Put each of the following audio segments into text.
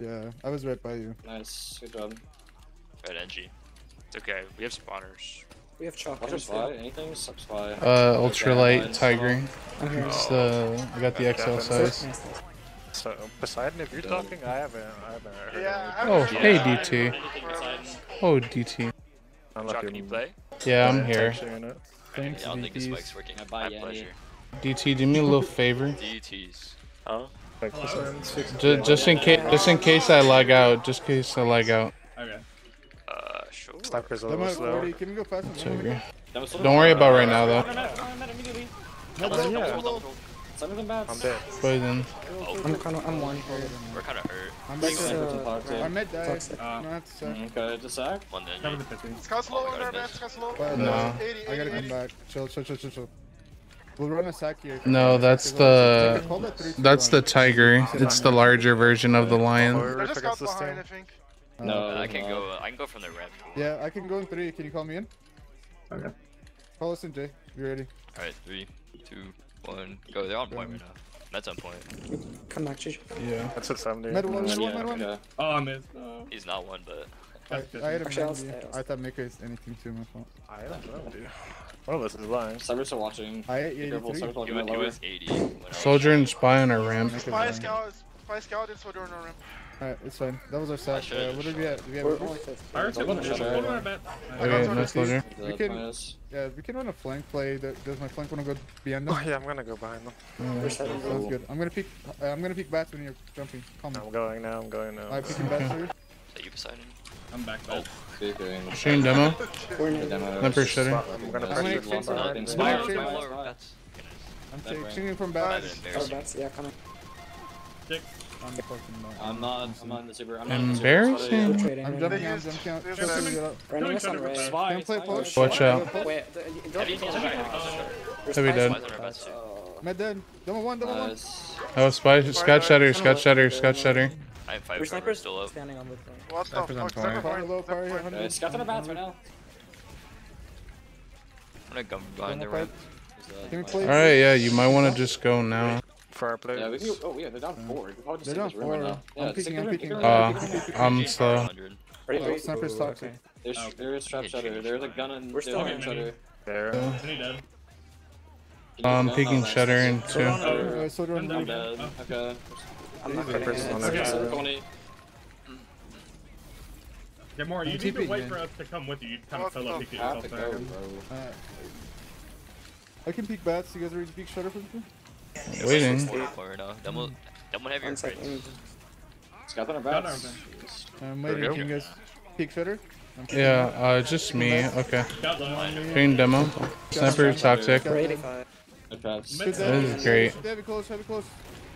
Yeah, I was right by you. Nice, good job. Red NG. It's okay. We have spawners. We have chalk. Watch him spy. Anything? Sub spy. Uh, ultralight lines, tiger. I'm. It's the I got the XL size. So, Poseidon, if you're Yeah. talking, I haven't, I haven't heard Yeah, I Oh, haven't hey DT. Oh DT. Unless Jock, can you play? Yeah, I'm here. Thanks, I don't think this mic's working. Yeah, bye, My pleasure. DT, do me a little favor. DTs. Huh? Like Just, just in case, just in case I lag out. Just in case I lag out. Okay. Uh, sure. Sniper's a Them little slow. Can we go faster? Okay. Don't worry about right now though. No, no, no. I'm dead. Poison. I'm kind of. I'm one here. We're kind of hurt. I'm back Six, to uh, Toxic. Mid died. Toxic. Don't have. Okay, just sack. One then. Cover the 50. Scott's low Oh, on our goodness. bed. Scott's low. No. uh, 80, 80, I gotta come back. Chill, chill, chill, chill, chill. We'll run a sack here. No, that's the that's the tiger. It's the larger version of the lion. There's a scout behind. I think. No, I can not. go. I can go from the red. Yeah, I can go in three. Can you call me in? Okay. Call us in, Jay. You ready? All right, three, two, one, go. They're on point right now. That's on point. Come back, Chicho. Yeah. That's at 70. Med one, med Yeah, one, med one. okay. Oh, I missed. Uh, He's not one, but I, I had him Actually, I'll in stay, B. I'll I thought Mika is anything too, my fault. I don't know, dude. One of us is lying. Cyber's still watching. I ate Be careful, 83. Cyber's he watching was, that he lower. was 80. when I was- Soldier and spy on our ramp. Mika's Spy lying. scout. Spy scout is Soldier on our rim. Alright, it's fine. That was our sack. should Uh, have what did just we have? Do we have We're Ubers? only 50. Alright, so Double one shot. one more bet. Okay, no soldier. The We can- minus. Yeah, we can run a flank play. Th- Does my flank want to go behind them? Oh yeah, I'm gonna go behind them. We're. Sounds good. I'm gonna peek. Uh, I'm gonna peek bats when you're jumping. Call me. I'm going now, I'm going now. Alright, peeking bats for you. Is that you Poseidon? I'm back bet. Speaking. Shooting demo. We're The near. demo. Sniper shutter. I'm gonna I'm gonna you exchange from Inspire, Inspire, that's- I'm That right. changing from That'd bats. been bats. Yeah, coming. Six. I'm not. I'm not. I'm not in the super. I'm not in the super. Embarrassing. I'm right jumping They out. used- Jumping out. they used Jumping out. now. Running us on red. Can play push. Watch out. Wait, the- uh, you don't Heavy to close jump shot, in. heavy close shot. There's Heavy spies dead. on our. Uh, oh, Med dead. Double one. Double one. nice. Oh, spy. Scout shutter. Scout shutter. Scout shutter. I am five Your cover, sniper's still up. standing on the thing. What's the Sniper's on fuck? fire. Sniper Fire point. low, fire Sniper high. point. Okay, on our bats right now. I'm gonna come behind the Double ramp. fight. Can we play? All right, yeah. You might want to just go now. For our players. Yeah, we can. Oh, yeah, they're down four. We can just They're down room right four. now. I'm take peeking, I'm peeking. take Uh. I'm slow. Oh, sniper's Ooh, toxic. okay. There's Oh. there's trap shutter. There's a gun and We're still a on shutter. There. Any dead? Can you Um, peeking Oh, nice. shutter in two. Uh, Soldier on I'm I'm blue. dead. Okay. I'm not Sniper's getting on it. their Okay. side. Twenty. Get more. You I'm need to wait man. for us to come with you. You kind of What fill up peek yourself there. go, bro. I can peek bats. You guys ready to peek shutter for me? Waiting. Four, four now. Demo, demo have your One second. friends. Scout on bats. our I'm waiting. Can you guys peek shutter? Yeah. Uh, just me. Okay. Got low. Shooting demo. Sniper toxic. We're 85. Good traps. Shoot Mid- that. This is great. Heavy close. Heavy close.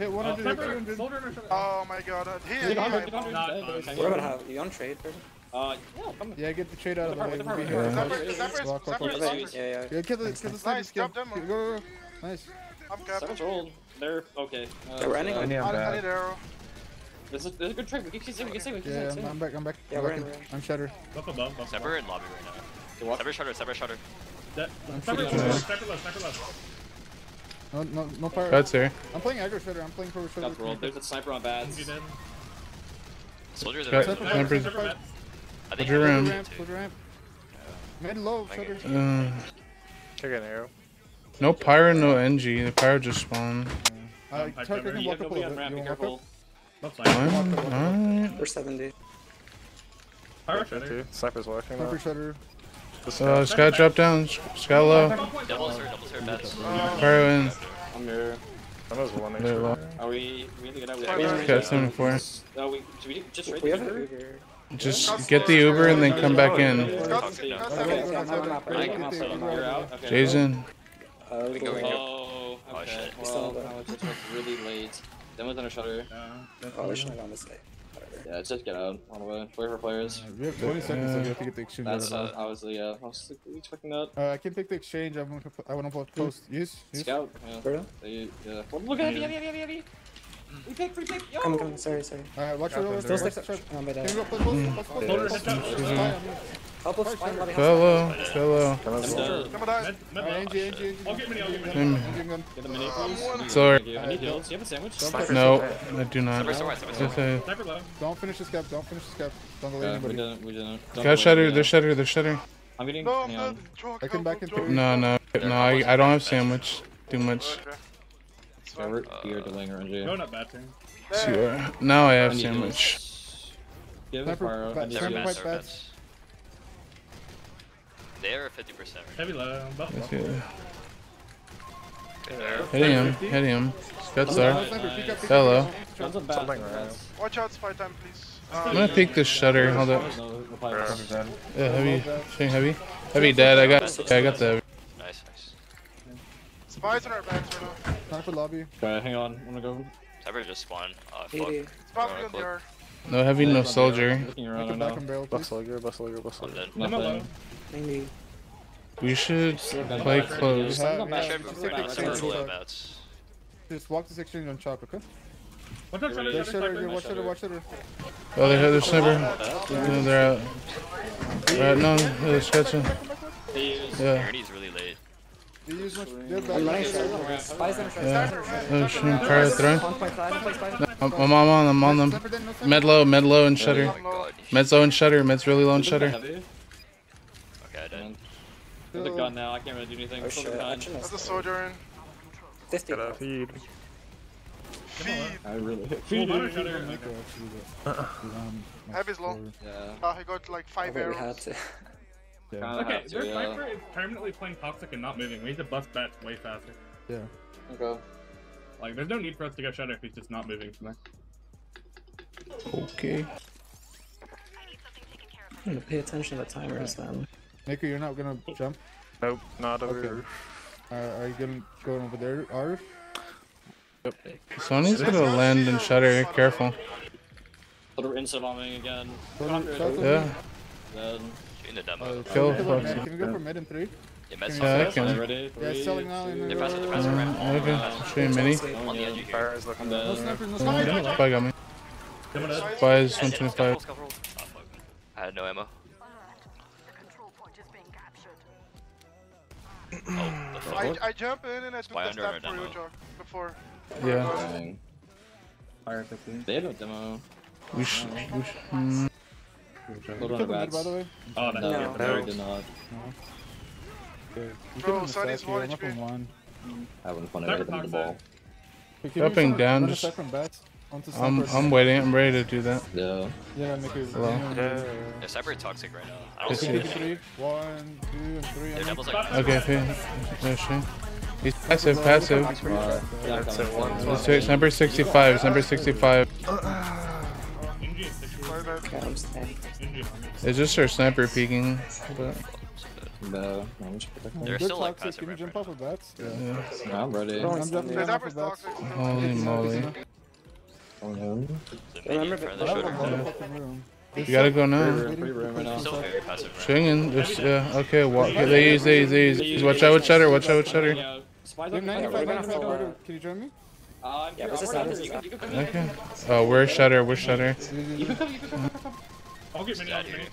Hit Uh, 100. sniper, 200. soldier, or? Oh my god. uh, He, Get he, 100, get he, 100. Not Dead, fine. dead. We're about to have you on trade, person? Uh, yeah, come. Yeah, get the trade out of the way. the We'll be power, here. with the power. Sniper, sniper, Walk, walk, sniper, walk. sniper. Yeah, yeah. Yeah, kill the, kill the sniper. Nice, Kill. drop them. Go, go, go. Nice. I'm capped. Seven's rolled. They're okay. Uh, They're running uh, on- Any I, on I need bad. arrow. This is, this is a good trade. We can see, we can see, we can see. Yeah, we I'm, can I'm back. I'm back. Yeah, I'm we're back in, in. we're in. I'm shutter. Buff above, buff Sniper in lobby right now. see. What? Sniper shutter, sniper shutter. That- I'm Sniper shooting low, at low, sniper low. No, no, no power. That's here. I'm playing aggro shutter. I'm playing for shutter. Scout's rolled. There's a sniper on bats. You dead? Soldiers Got- are Sniper, right. Sniper bet. I think Soldier Soldier ram. ramp. Soldier ramp. Mid low. I Shutter. get Uh, Take an arrow. no pyro, no NG. The pyro just spawned. Uh, Um, Tucker can walk up a little bit. You wanna walk careful. up? Left side. Alright. We're 70. Pyro Take shutter. two. Sniper's working Sniper now. Shutter. The Uh, scout. Scout drop down. sky low. Double sir, double sir bets. Pyro in. I'm here. That was one They're low. extra. Are we? We need to get out. Yeah, We yeah, have- Got 74. No, we. Should we just trade We the have Uber? an Uber. Just get the Uber and then come back in. Jason. Talk Scout, to you now. Scout, Okay, I'm Scout. on map. Ready? I'm on map. I'm on You're map. out. Okay. Jay's in. Uh, We go, we blue. go. Oh, Oh, okay. shit. Well, have it. now it's just like really late. Then with under shutter. Uh, Oh, we shouldn't have gone this way. Whatever. Yeah, just get out. On the way. Wait for players. Uh, we have 20 seconds, so we have to get the exchange out of That's the uh, obviously yeah. I was like, expecting that. Uh, I can pick the exchange. I want to. I want to post. Use. Use. Scout. Yeah. Where? They, yeah. Well, look at heavy, heavy, heavy, heavy, heavy. We pick, we pick. Yo. Come, come. Sorry, sorry. Alright, watch your Got roll. them. Still Watch stick. shot. Oh, Can bad. you go post? Post. Post. Soldier Mini, please. Sorry. I need heals. Do you have a sandwich? No, I do not. Sniper somewhere, sniper Just somewhere. a- Sniper low. Don't finish this cap. Don't finish this cap. Don't delay Uh, we didn't. We didn't. Got worry, shutter, yeah. there's shutter, there's shutter. I'm getting. No, I'm hang dead. on. Choke, I come back in three. No, no, no, I, I don't have sandwich. Too much. Okay. It's Yeah, fine. we're you're delaying around you. No, not bad thing. Sure. Now I I have need sandwich. heals. Give Sniper, fire. I back- need They're Sniper heals. bats, fight they're bats. bats. They are 50% right Heavy low. Buff, That's buff. good. there. Hitting him, hitting him. Guts No, are. sniper, peek up, peek up, Hello. peek up. Guns on bat. Something right. Watch out, spy time, please. I'm gonna peek this shutter. Hold up. No, reply back. Yeah, heavy. Showing heavy. Heavy dead. I got. Yeah, I got the. Nice, nice. Spies on our backs right now. Sniper lobby. Okay, hang on. Wanna go? Sniper just spawned. Oh, fuck. 80. It's probably Alright, on the cool. R. No heavy, no soldier. Looking Make around a right back now. and barrel, Bus please. logger, bus logger, bus I'm logger. dead. Demo low. Nothing. 90. We should play close. Yeah, Not yeah, bad. Should just move the I'm exchange. rolling bats. Just walk this exchange on chop, okay? Watch out, shutter, There's shutter, shutter, sniper. watch shutter, watch shutter. Oh, they have the sniper. No, they're out. Right, no, they're sketching. Yeah. Ernie's really late. You use much. They're I'm back. running short. Spies on short. Yeah. Spies on short. Oh, shooting fire throwing. 1.5. I'm, I'm on them, I'm on them. Sniper dead, no sniper. Med low, med low, and shutter. Oh my god. Med's low and shutter. Med's really low and Shutter. shutter. Heavy. Okay, I died. With the gun now, I can't really do anything. Oh Still shit. behind. Action That's a is soldier in. 50. Gotta feed. Feed. I really. Full bottom shutter. Nico, actually, but- um, Heavy's low. Yeah. Uh, he got like I five bet we had arrows. to. Yeah. Kinda Okay, have to, their yeah. sniper is permanently playing toxic and not moving. We need to bust bats way faster. Yeah. Okay. Like, there's no need for us to go shutter if he's just not moving from there. Okay. I'm gonna pay attention to the timers then. Nico, you're not gonna jump. Nope, not over Okay. here. Uh, are you gonna go over there, Arif? Yep. Sony's gonna land and shutter. Careful. Put her instant bombing again. Go to- Conquer it. go to- Yeah. Then. Shooting the demo. Uh, Kill can we go for Foxy. Can we go for mid in three? Yeah, Med's Yeah, I can. dead. Ready? Yeah, selling now in two, They're passive, they're the. passive Uh, now. okay. Shooting mini. On the edge of. Fire is looking I'm No dead. snipers, no Oh, snipers. Spy got me. Demo. Spy is 125. scalpel. Oh, fuck. I had no ammo. Oh, the fuck? I, I jump in and I took Spy the under step for you, demo. Before. Yeah. Fire quickly. They have a demo. We should. Oh, we should Hold on, took the mid, bats. by the way. Oh, no. No, No. no, we did not. Okay. Bro, took him Sonny's stack I'm one up in HP. one. Having fun. I Sniper hit them with the ball. toxic. Okay, Jumping down, just- from bats onto I'm? I'm waiting. I'm ready to do that. Yeah. Yeah, Nico. Hello? Yeah. Yeah, Cyber toxic right now. I don't see see. it. Three, one, two, three. Their I'm devil's like Okay, okay. Yeah, sure. He's passive, passive. Uh, yeah, That's it, one. Let's do it. Number 65. It's number 65. Is 60. Okay, I'm staying. Inji. It's just our sniper peeking. But No, no, I'm just protecting. They're still like toxic. passive Can you jump off of bats? Yeah. yeah. No, I'm ready. I'm jumping off of bats. Holy moly. No. Remember mini the- for the I have a shooter. motherfucking room. You gotta go now. room, free room right now. Still very passive right Swinging. Just, yeah. Okay. Walk. They use. They use. They use. Watch out with shutter. Watch out with shutter. Yeah, Spies You're up. 95, we're gonna 95, follow. order. Can you join me? Uh, I'm Yeah, here. resist I'm that, ready. resist You can- you can- Okay. Oh, we're shutter. We're shutter. You can come, you can come, come, come. I'll get mini, I'll get mini.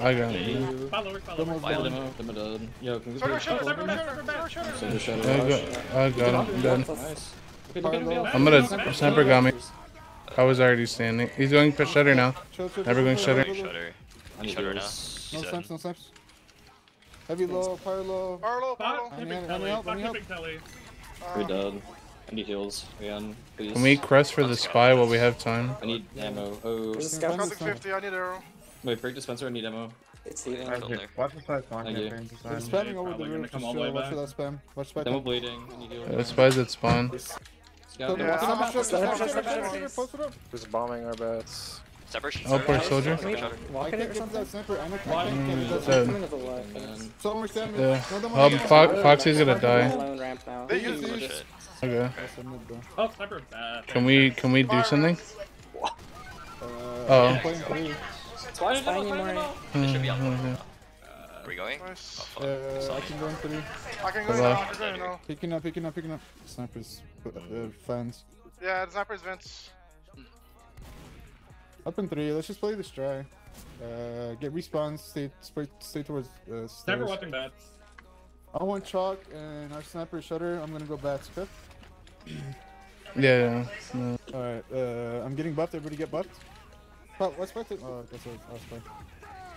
I got it. Follow her, follow her. File demo, demo. Yo, can we Shutter, shutter, shutter, shutter, shutter. So just shut I got. I got him. I'm done. Nice. Him, I'm gonna. Sniper got me. I was already standing. He's going for shutter now. Chill, chill, Never going chill, shutter. chill, chill. Shutter. I need Shutter now. No He's snipes, in. no snipes. Heavy low, fire low. Arlo, Fuck, Arlo. I mean, big I mean, telly, help, fuck I mean, the help. We're dead. I need heals again, please. Can we crest for the spy while we have time? I need ammo. Oh, There's a Yeah, scout. Celtic 50, I need arrow. wait, break dispenser. I need ammo. It's healing. Killed there. Watch the side spawn Thank here, you. They're It's spamming over the probably roof. gonna Just come all the way Watch for that spam. Watch spam. Demo bleeding. I need heals. Uh, spies at spawn. Scout. Yeah, Sniper. Who's bombing our bats? Cyber. Oh, poor soldier. Can we Shutter. walk I in it can't or get that sniper. I know- I Why? can't get to that Dead. sniper. Coming to the left. And So much damage. Yeah. Um. Fo- Foxy's gonna die. Lone ramp now. They use use these. Okay. That's a mid, bro. Oh, sniper bad. Can we can we do something? Uh, Oh. I'm playing through. Spy demo, Finding spy more. demo. Should be on Mhm. Are we going? Oh, Nice. fuck. Uh, I can go in three. I can go Hello. now, I can go now. Picking up, picking up, picking up. Snipers, uh, fans. Yeah, the sniper's vents. Up in three. Let's just play this try. Uh, get respawns. Stay, stay, stay towards uh, Sniper stairs. watching bats. I want Chocc and our sniper shutter. I'm gonna go bats. Okay. Yeah, yeah. No. All right. Uh, I'm getting buffed. Everybody get buffed. Oh, what's buffed? Oh, that's what I was playing.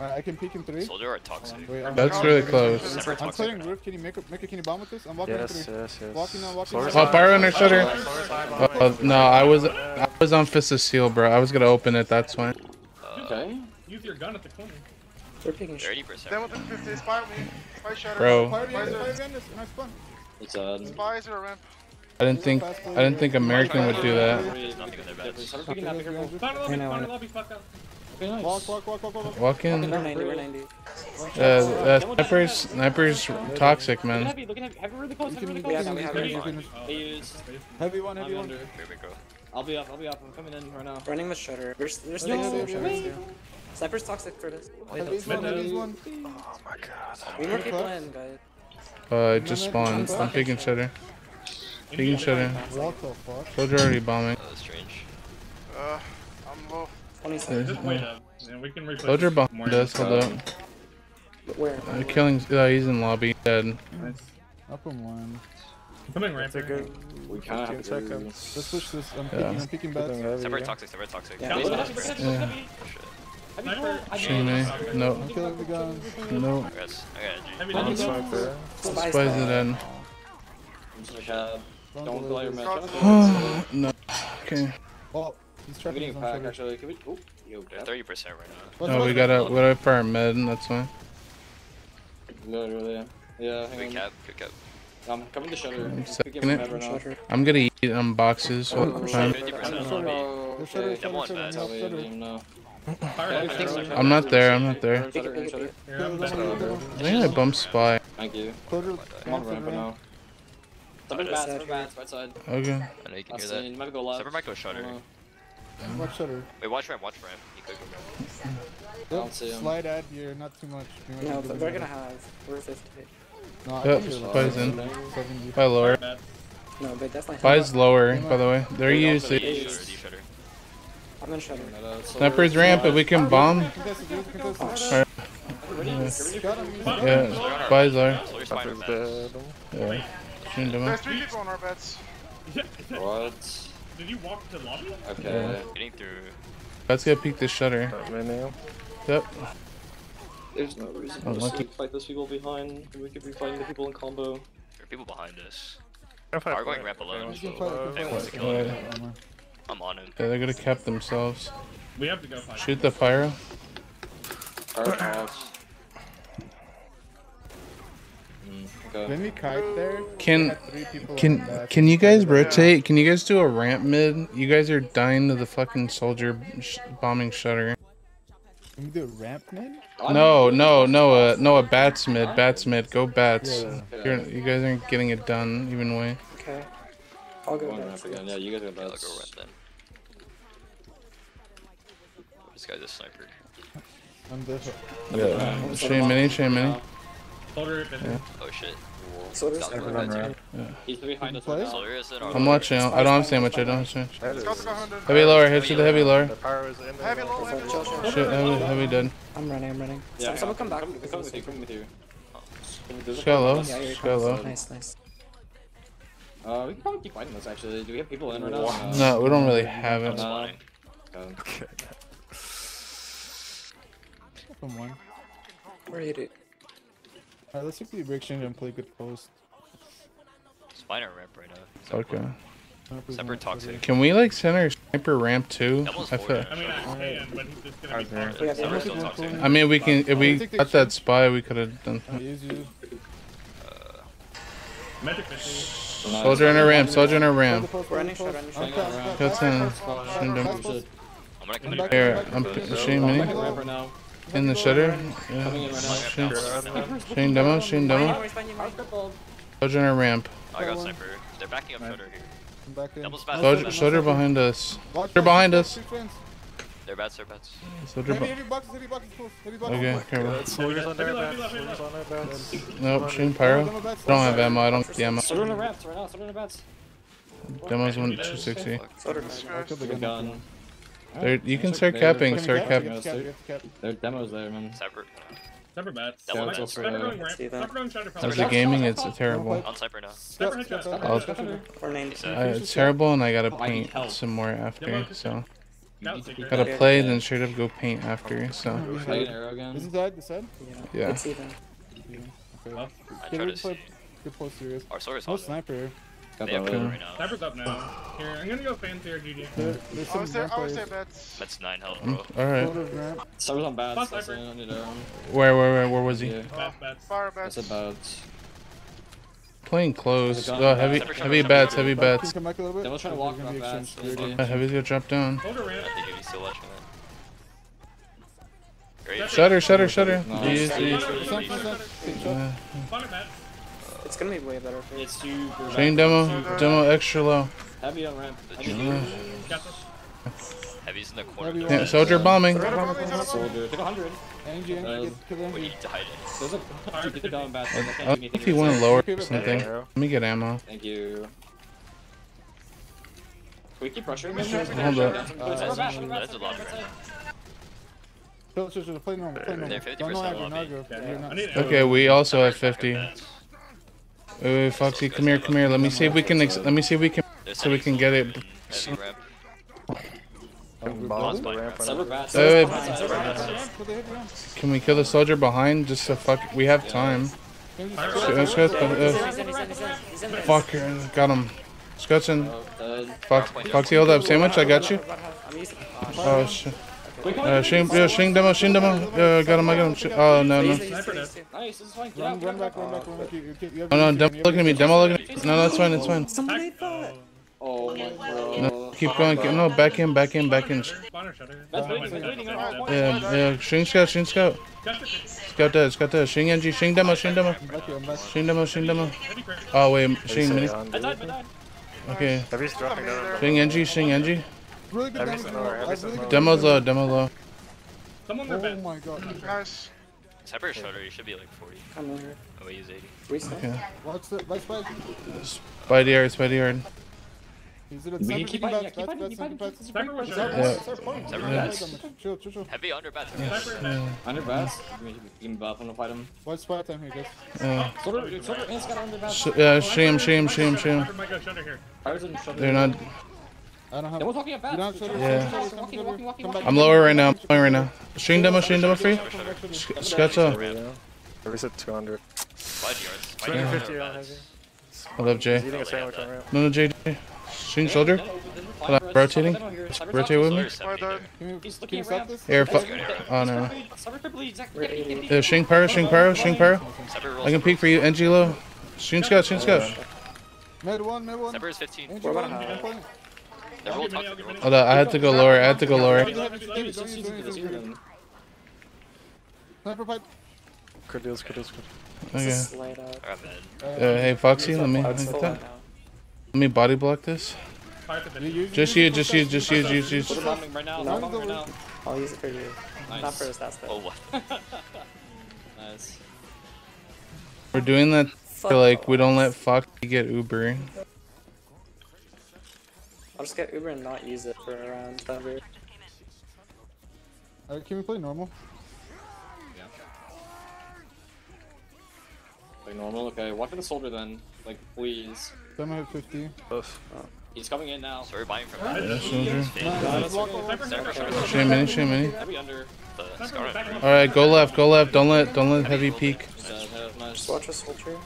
Alright, I can peek in three. Soldier or toxic? Wait, I'm, That's really close. Sniper I'm toxic. clearing roof. Can you make a make a can you bomb with this? I'm walking in Yes, three. yes, yes. Walking on, walking Solar's on. Oh, fire under shutter. Solar's Uh, no, I was I was on Fist of Seal, bro. I was gonna open it. That's why. Okay. Use your gun at the corner. We're picking. Thirty percent. Then with the 50, spy me. Spy shutter. Bro. Fire behind Spies us, fire behind. Nice fun. It's uh. spies are a ramp. I didn't think I didn't think American would do that. There's nothing in their beds. Start picking up, be careful. Find a lobby, I know, I find a know. lobby, fuck up. Okay, nice. Walk, walk, walk, walk, walk. walk. Walk in. We're 90, we're 90. Uh, uh, snipers, snipers, toxic, man. heavy, look at heavy. Heavy really close, heavy really close. can, we you have can, it. you can- They use. Heavy one, heavy one. Here we go. I'll be up, I'll be up. I'm coming in right now. Running with shutter. There's, there's No, things no, there, shutters wait. Sniper's toxic for this. Heavy's one, heavy's one. Oh my god. We more people in, guys. Uh, it just spawned. I'm peeking shutter. Peeking shutter. What the fuck? Soldier already bombing. Oh, that's strange. Uh, I'm low. 20 Yeah. seconds. Just wait up. And we can replay. Soldier behind us. Hold up. But where? Uh, killing. Uh, he's in lobby. Dead. Nice. Up in one. Coming ramp. That's a good We kind of have to seconds. Let's push this. I'm Yeah. peeking, I'm peeking bats. Getting heavy, Sniper yeah. toxic. separate toxic. Yeah, Yeah, we look lost. at heavy, look at Yeah. heavy, heavy. Sniper. I Shame mean, me. No. Okay, we got. No. I got a G. Heavy One double. smoke there. Spies Spies there. it in. I'm just gonna cab. Don't Don't play your this. match. no. Okay. Oh, he's I'm getting a pack actually. Can we? Oh, yo, They're thirty percent right now. What's No, up? we gotta we gotta fire mid. That's why. Literally. Yeah, Good hang on. cap. Good cap. Um, I'm coming to shutter. I'm it from it. head right I'm gonna eat um, on boxes all the time. I'm lobby. Oh, There's shutter, okay. Them shutter, one shutter, bats. no, Tell me, I shutter. didn't even know. Fire Yeah, up, everything's fire like up. I'm not there. I'm not there. Shutter, Pick it, pick it, shutter. pick it. Here, I'm back. I think I bumped spy. Thank you. I'm oh on ramp now. Seven bats, seven bats, right side. Okay. I know you can hear that. You might go left. Sniper might go shutter. Watch shutter. Wait, watch ramp. Watch ramp. He could go ramp. don't see him. Slide ad here, not too much. We might No, be but good they're gonna have. We're 50. No, I Yep, think you're Spy's in. 70. Spy lower. Bats. No, but definitely. Spy's lower, by the way. They're Wait, used to. D Hey. shutter. D shutter. I'm in shutter. Snipers ramp, if we can bomb. Contested, dude, contested. Alright, Got him. yeah, spy's lower. Soldier's fine Sniper's with bats. dead. Yeah. Shooting demo. There's three people on our beds. What? Did you walk to the lobby? Okay. Getting through. Let's get peek the shutter. That menu. Yep. There's no reason Oh, to fight those people behind. We could be fighting the people in combo. There are people behind us. If I Are going play- ramp alone. You can fight, you can Hey, fight. wants to kill Alright. him. I'm on him. Yeah, they're gonna cap themselves. We have to go fight. Shoot the pyro. Fire off. Mm, okay. Let kite there. Can Had three people on can bats. can you guys rotate? Can you guys do a ramp mid? You guys are dying to the fucking soldier sh- bombing shutter. Can we do a ramp mid? No, no, no, uh, no, a bats mid, bats mid. Go bats. Yeah. You're, you guys aren't getting it done even way. Okay. I'll go Going bats. ramp again. Yeah, you guys are bats. I'll best. go ramp then. This guy's a sniper. I'm the. Yeah. Shane mini, Shane mini. Soldier, been- Oh shit. Soldiers. Scouts Sniper. going bad. He's behind us right now. Soldier is in our I'm watching. I don't have sandwich. I don't have sandwich. That is. Scouts got 100. Heavy lower. Hit you the heavy lower. The pyro is in there. Heavy low, heavy Chill, Shit, heavy, heavy dead. I'm running, I'm running. Yeah, Someone come back. Come, come with you. Come with you. There's a- Shallow. Yeah, here he Shallow. Nice, nice. Uh, we can probably keep fighting this actually. Do we have people in right now? Uh, No, we don't really have it. spawning. okay. Okay. From one. Where are you, dude? Alright, let's see if we break exchange and play good post. Spine our ramp right now. He's Okay. point. Snipers Separate toxic. Can we like center sniper ramp too? I forward. feel. I mean, I can, but he's just gonna be Okay. hard. Yeah, yeah. still toxic. I mean, we can if we got that spy, we could have done. I use you. Magic missile. Soldier in a ramp. Soldier in a ramp. post, We're play the running short, post. running I'm short. fast, That's fast, in. fast, fast, Shouldn't fast, do- fast, fast. I'm gonna come back, Here, I'm back, I'm I'm p- back. Shane I'm mini back at ramp right now. in the shutter. Yeah. in right now. Shane, Shane demo. Shane demo. Soldier in a ramp. I got sniper. They're backing up shutter here. I'm back in. Doubles bats. Soldier, soldier behind us. They're behind us. friends. They're bats. They're bats. Soldier. Heavy, heavy boxes, heavy boxes. Heavy boxes. okay, careful. Soldiers on their bats. Soldiers on their bats. Nope. Shane pyro. Demo bats, Don't have ammo. I don't get the ammo. Soldier in the ramps right now. Soldier in the bats. Demo's one two sixty. Soldier. This I guy's- the gun. gun. There, you can start capping. Start capping. You have to cap, you have to cap. There are demos there, man. Cypher. Cypher bats. Double Cypher bats. Cypher going ramp. See that. Cypher going shutter As a gaming, it's terrible. On Cypher now. Step, Cypher step, headshot. step, I'll- step, step. Or name. He Uh, said. it's terrible, and I gotta Oh, I need paint some more after. So Scout gotta play, then straight up go paint after. So Can I get an arrow again? This is side, this side? Yeah. Yeah. It's even. Okay. Well, I Get try to to see. Get close to yours. Our sword is No on. sniper here. Got They have that right. right now. Cypher's up now. Here, I'm gonna go fans here, GG. There, there's I some would say, I would say players. bats. That's nine health, Mm, bro. all right. Shoulders ramp. Server's on bats. Plus Cypher. I need arrow. Where, where, where, where was he? Yeah. Bats, bats. Fire That's bats. about. Playing close. Oh, heavy, Cypher, heavy Cypher, bats, heavy Can you bats. come back a little bit? Demo's trying to walk gonna bats. exchange. Yeah. Uh, heavy's gonna drop down. Shoulder ramp. I think he's still watching that. Great. Shutter, shutter, shutter. No. Easy. Bats. It's gonna be way better for you. It's super Chain bad. demo, demo extra low. Heavy on ramp. Heavy junior. Got. Heavy's in the corner. Heavy. Yeah, soldier bombing. Soldier. Take hundred. Angie, Angie, Uh, get, kill Wait, Angie. he died. There's a. Dude, get the gun bats. I I can't do don't anything. know if he with went lower or something. Let me get ammo. Thank you. Can we keep pressuring? Hold up. That's a lot right now. Chill, chill, chill. Play normal, play normal. 50% Don't know aggro, lobby. no aggro. Okay, You're I not- need Okay, we also have 50. Wait, wait, Foxy, come here, come here. Let me see if we can. Ex- let me see if we can. So we can get it. Heavy. Can bomb the ramp Sever whenever. bats. Wait, wait, Sever Kill bats. the head, kill the head, yeah. Can we kill the soldier behind? Just so fuck. We have time. Angie, Fire kill Let's the go. head. Uh, uh, fuck. uh, Got him. Uh, Fox, Foxy, hold up. Sandwich, I got you. Oh shit. Uh, Shing, yeah, Shing demo, Shing demo. Uh, got him, I got him. Oh no, no. Nice, this is fine. Run, run back, run back, run back. Oh no, demo looking at me. Demo looking at me. No, that's fine, that's fine. Somebody Oh, Oh my No, keep going. Keep, no, back in, back in, back in. spawner shutter. That's waiting, my that's God. waiting, Dead, alright, dead. one. Yeah, yeah. Shing scout, Shing scout. Got. Scout that, scout that. Shing NG, Shing demo, Shing demo. I'm back here, I'm back. Shing demo, Shing demo. Heavy. Oh wait, Heavy Shing mini. stay on, I dude. died, I died. Okay. Heavy's. Shing NG, Shing NG. Really good Heavy damage. lower, heavy That's really good Demo's low, demo low. Someone their Oh bed. my god. Nice. Cypher shutter, you should be like 40. I'm in here. Oh, we use 80. Reset. Okay. Watch the, watch spike. Spidey yard, Spidey yard. He's in a We can keep keep fighting, yeah, keep fighting, keep fighting. Chill, chill, chill. Heavy under bats. Sniper. Yeah. Under bats. Give me, give me buff when I fight him. Watch spot time here, guys. Yeah. Soldier, soldier, got under bats. Sh- yeah, shame, shame, shame, shame. Sniper might go shutter here. Fires and shove They're not. I don't have. Then we're talking about You don't bats. have shutter. Yeah. shutter, shutter, Walking, shutter. walking, walking, Come back. I'm lower right now. I'm lower right now. Shing demo, shing demo for you. Come back, shutter. Sc- Scutzo. Yeah. Heavy said 200. Wide yards. 250 yards on under heavy. bats. Hold up, Jay. eating a sandwich on ramp. No, no, JJ. Shing soldier. Hold on, rotating. Rotate with me. Soldier's Fire 70 there. dead. Can you, He's looking you at stop ramp. this? Air. Fu- oh no. Ready. Shing pyro, shing pyro, shing pyro. I can peek for you. NG low. Shing scout, shing scout. Mid one, mid one. Cypher is 15. Angie We're one, about to one point. They're roll toxic. Hold on, I had to go lower. I had to go lower. Sniper pipe. Good deals, good deals, good. Okay. a slide out. Alright, man. Uh, hey Foxy, let me let me get that. Let me body block this. Fire to the you use- Just you, just you, just you, just you. Put a bombing right now. No. No, bombing right now. I'll use it for you. Not for his stats Oh, what? Nice. We're doing that for like we don't let Foxy get Uber. I'll just get Uber and not use it for around Thunder. Uh, can we play normal? Like normal. Okay, walk to the soldier then. Like, please. Demo hit 50. Close. He's coming in now. So we're buying from that. Yeah, soldier. Shame mini, shame mini. Heavy under. The scar on All right, go left, go left. Don't let don't let heavy peek. Just watch a soldier.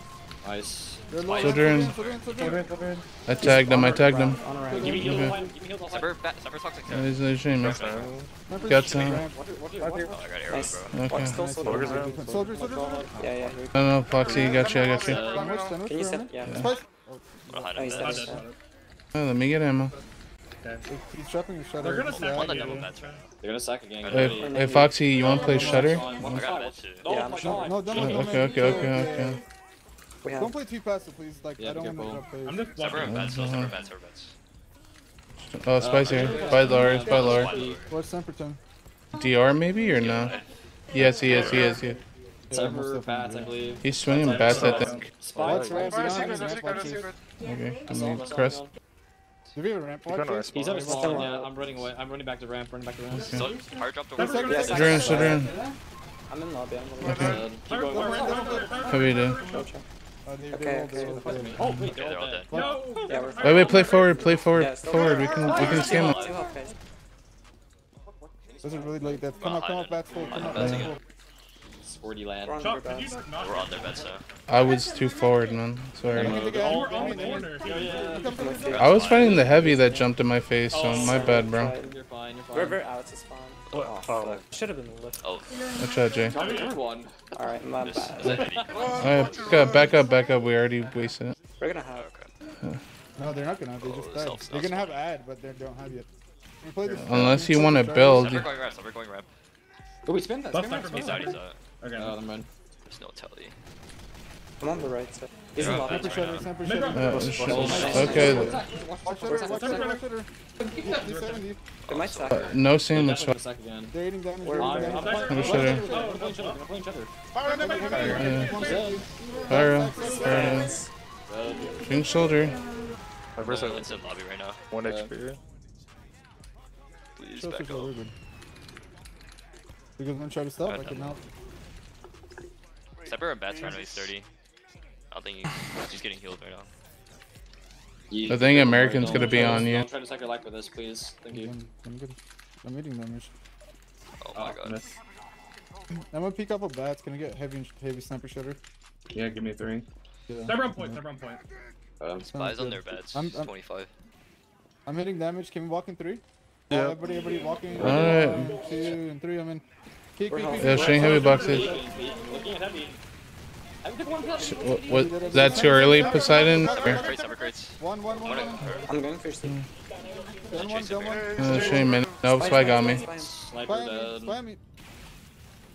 Nice. They're low. Soldier in. Soldier in, soldier in. I tagged him. I tagged him. On a ramp. Give me heal. Okay. Give me heal. Give me Cypher, bat, Cypher toxic. Yeah, Oh, he's a shame. Got some. ramp. Watch it, watch it, Right watch here. it. I got arrows, Nice. Okay. soldier. Soldier, soldier. Yeah, yeah. No, no, Foxy, you got you. I got you. Can you him Yeah. in. Spice. Behind Oh, let me get ammo. He's trapping his shutter. They're gonna snap One out. that on double right? They're gonna sack again. Hey, Foxy, you want to play Shutter? One I more got shot. that too. Yeah, No, god. no, demo, Okay, okay, okay, okay. Yeah. We Don't play too passive, please. Like, Yeah, I don't be want to careful. drop. I'm just Cypher walking. and bats, no Cypher bats, Cypher bats. Oh, Spice here. By Lars, by Lars. What's Semperton? DR maybe or no? Yes, he is, he is, he is. Cypher bats, I believe. He's swinging bats, I think. Spot. Watch ramp, Fire behind secret, him, no ramp, secret, no watch it. secret. Okay, That's all, let me that's all, press. that's all. Do we have a ramp? gonna it. He's on a Still spawn. Yeah, I'm running away. I'm running back to ramp. Running back to ramp. So, hard drop the That's word. right. Yes, Soldier in. I'm in lobby. I'm in Uh, lobby. keep going. fire, fire, fire, fire. Heavy dude. Gotcha. They- they Okay, okay. rolled, they rolled. Oh wait, Okay, they're they're all all dead. dead. No! Yeah, we're Wait, wait, play forward, play forward, Yeah, forward. We can, we can scam Two it. health, guys. This is really late. Death. Come Well, up, come I up, bats full. Come I up, didn't bats think full. Sporty land. We're on Chop, your could you bats. like not We're on their beds now. I was too forward, man. Sorry. Oh, on. I was fighting the heavy that jumped in my face, so Oh, my bad, bro. You're fine. You're fine. River out to spawn. Oh, oh. Should have been the lift. Oh, Watch out, Jay. Drop everyone. Alright, my bad. is a heavy. Alright, back up, back up, back up. We already wasted it. We're gonna have. Okay. No, they're not gonna. They Oh, just this died. helps They're gonna have ad, but they don't have yet. Play this- Unless you wanna Try this. build. Never going ramp, never going ramp. Oh, we spin that. Bust Spin that. sniper, He's Spin out, that. he's out. Okay. Oh, never mind. There's no telly. I'm on the right side. He's in Yeah. shutter, sniper shutter. Uh, sh- okay, Watch shutter, watch shutter, watch shutter. He's 70. They might sack. no Definitely sandwich. gonna sack again. They're eating damage. Where- they're I'm, eating I'm damage. playing. I'm sure. Playing cheddar. I'm. Fire on them, fire on them. Yeah. He's dead. Fire, fire. Nice. King soldier. My wrist Uh, at in lobby right now. 1 Uh, HP. Please Chill, back chill, chill, we're up. good. Because I'm gonna try to stop, I can help. Sniper and bats right now, he's 30. I think he, he's getting healed right now. You- I think American's gonna be try to- on you. Don't try to suck your life with this, please. Thank you. I'm, I'm good. I'm eating damage. Oh my god. miss. I'm gonna pick up a bats. Can I get heavy, heavy sniper shutter? Yeah, give me three. Yeah. Sniper on point, sniper on point. Um, Spies on their beds. I'm- I'm- 25. I'm hitting damage. Can we walk in three? Yeah. Oh, everybody, everybody walking. Alright. One, two, and three. I'm in. Keep, We're keep, healthy. keep. Yeah, shooting heavy boxes. Looking at heavy. What, what, is that too early, Poseidon? One, one, one, I'm going for sleep. Done one, done one. uh, shooting mini. Nope, Spy got me. Sniper Spy me,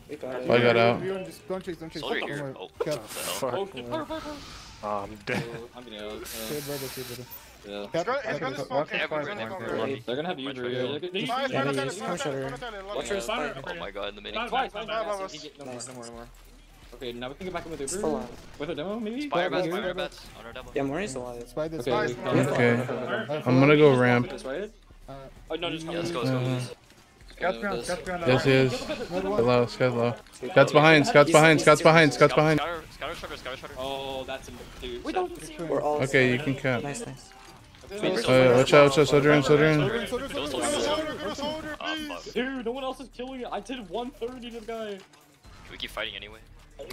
dead. spy got Spy it. got out. Don't chase, don't chase. Soldier here. Oh, what the? Fuck. Oh. Oh, I'm dead. I'm gonna. Uh, Okay, brother, okay, brother. yeah. Cap, Got- cap, He's got cap. this smoke. Yeah, He's we're got right this there. smoke. We're ready. They're gonna have you Much for better. you. These- Fire, these- fire, Yeah, fire, he's fire, push fire, her. fire, fire, Watch fire. her Fire, spike. fire. Oh my god, in the mini. No more, no more, no more. Okay, now we can get back in with It's Uber. With a demo, maybe? Fire Yeah, bats, yeah, fire bats. On our double. Yeah, Mori's alive. Spy. Okay, spy we Okay. I'm gonna go ramp. Right. Uh, Oh, no, just Yeah, let's go, let's go. Uh, Scout's ground, scout's this. ground. Yes, he is. Another Scout low, scout low. Scout's behind, scout's behind, scout's behind, scout's behind. Scout, scout shutter, scout shutter. Oh, that's a dude. Wait, don't We're all Okay, you can cap. Nice, nice. Watch out, watch out, soldier in, soldier in. Dude, no one else is killing it. I did 130 to the guy. Can we keep fighting anyway?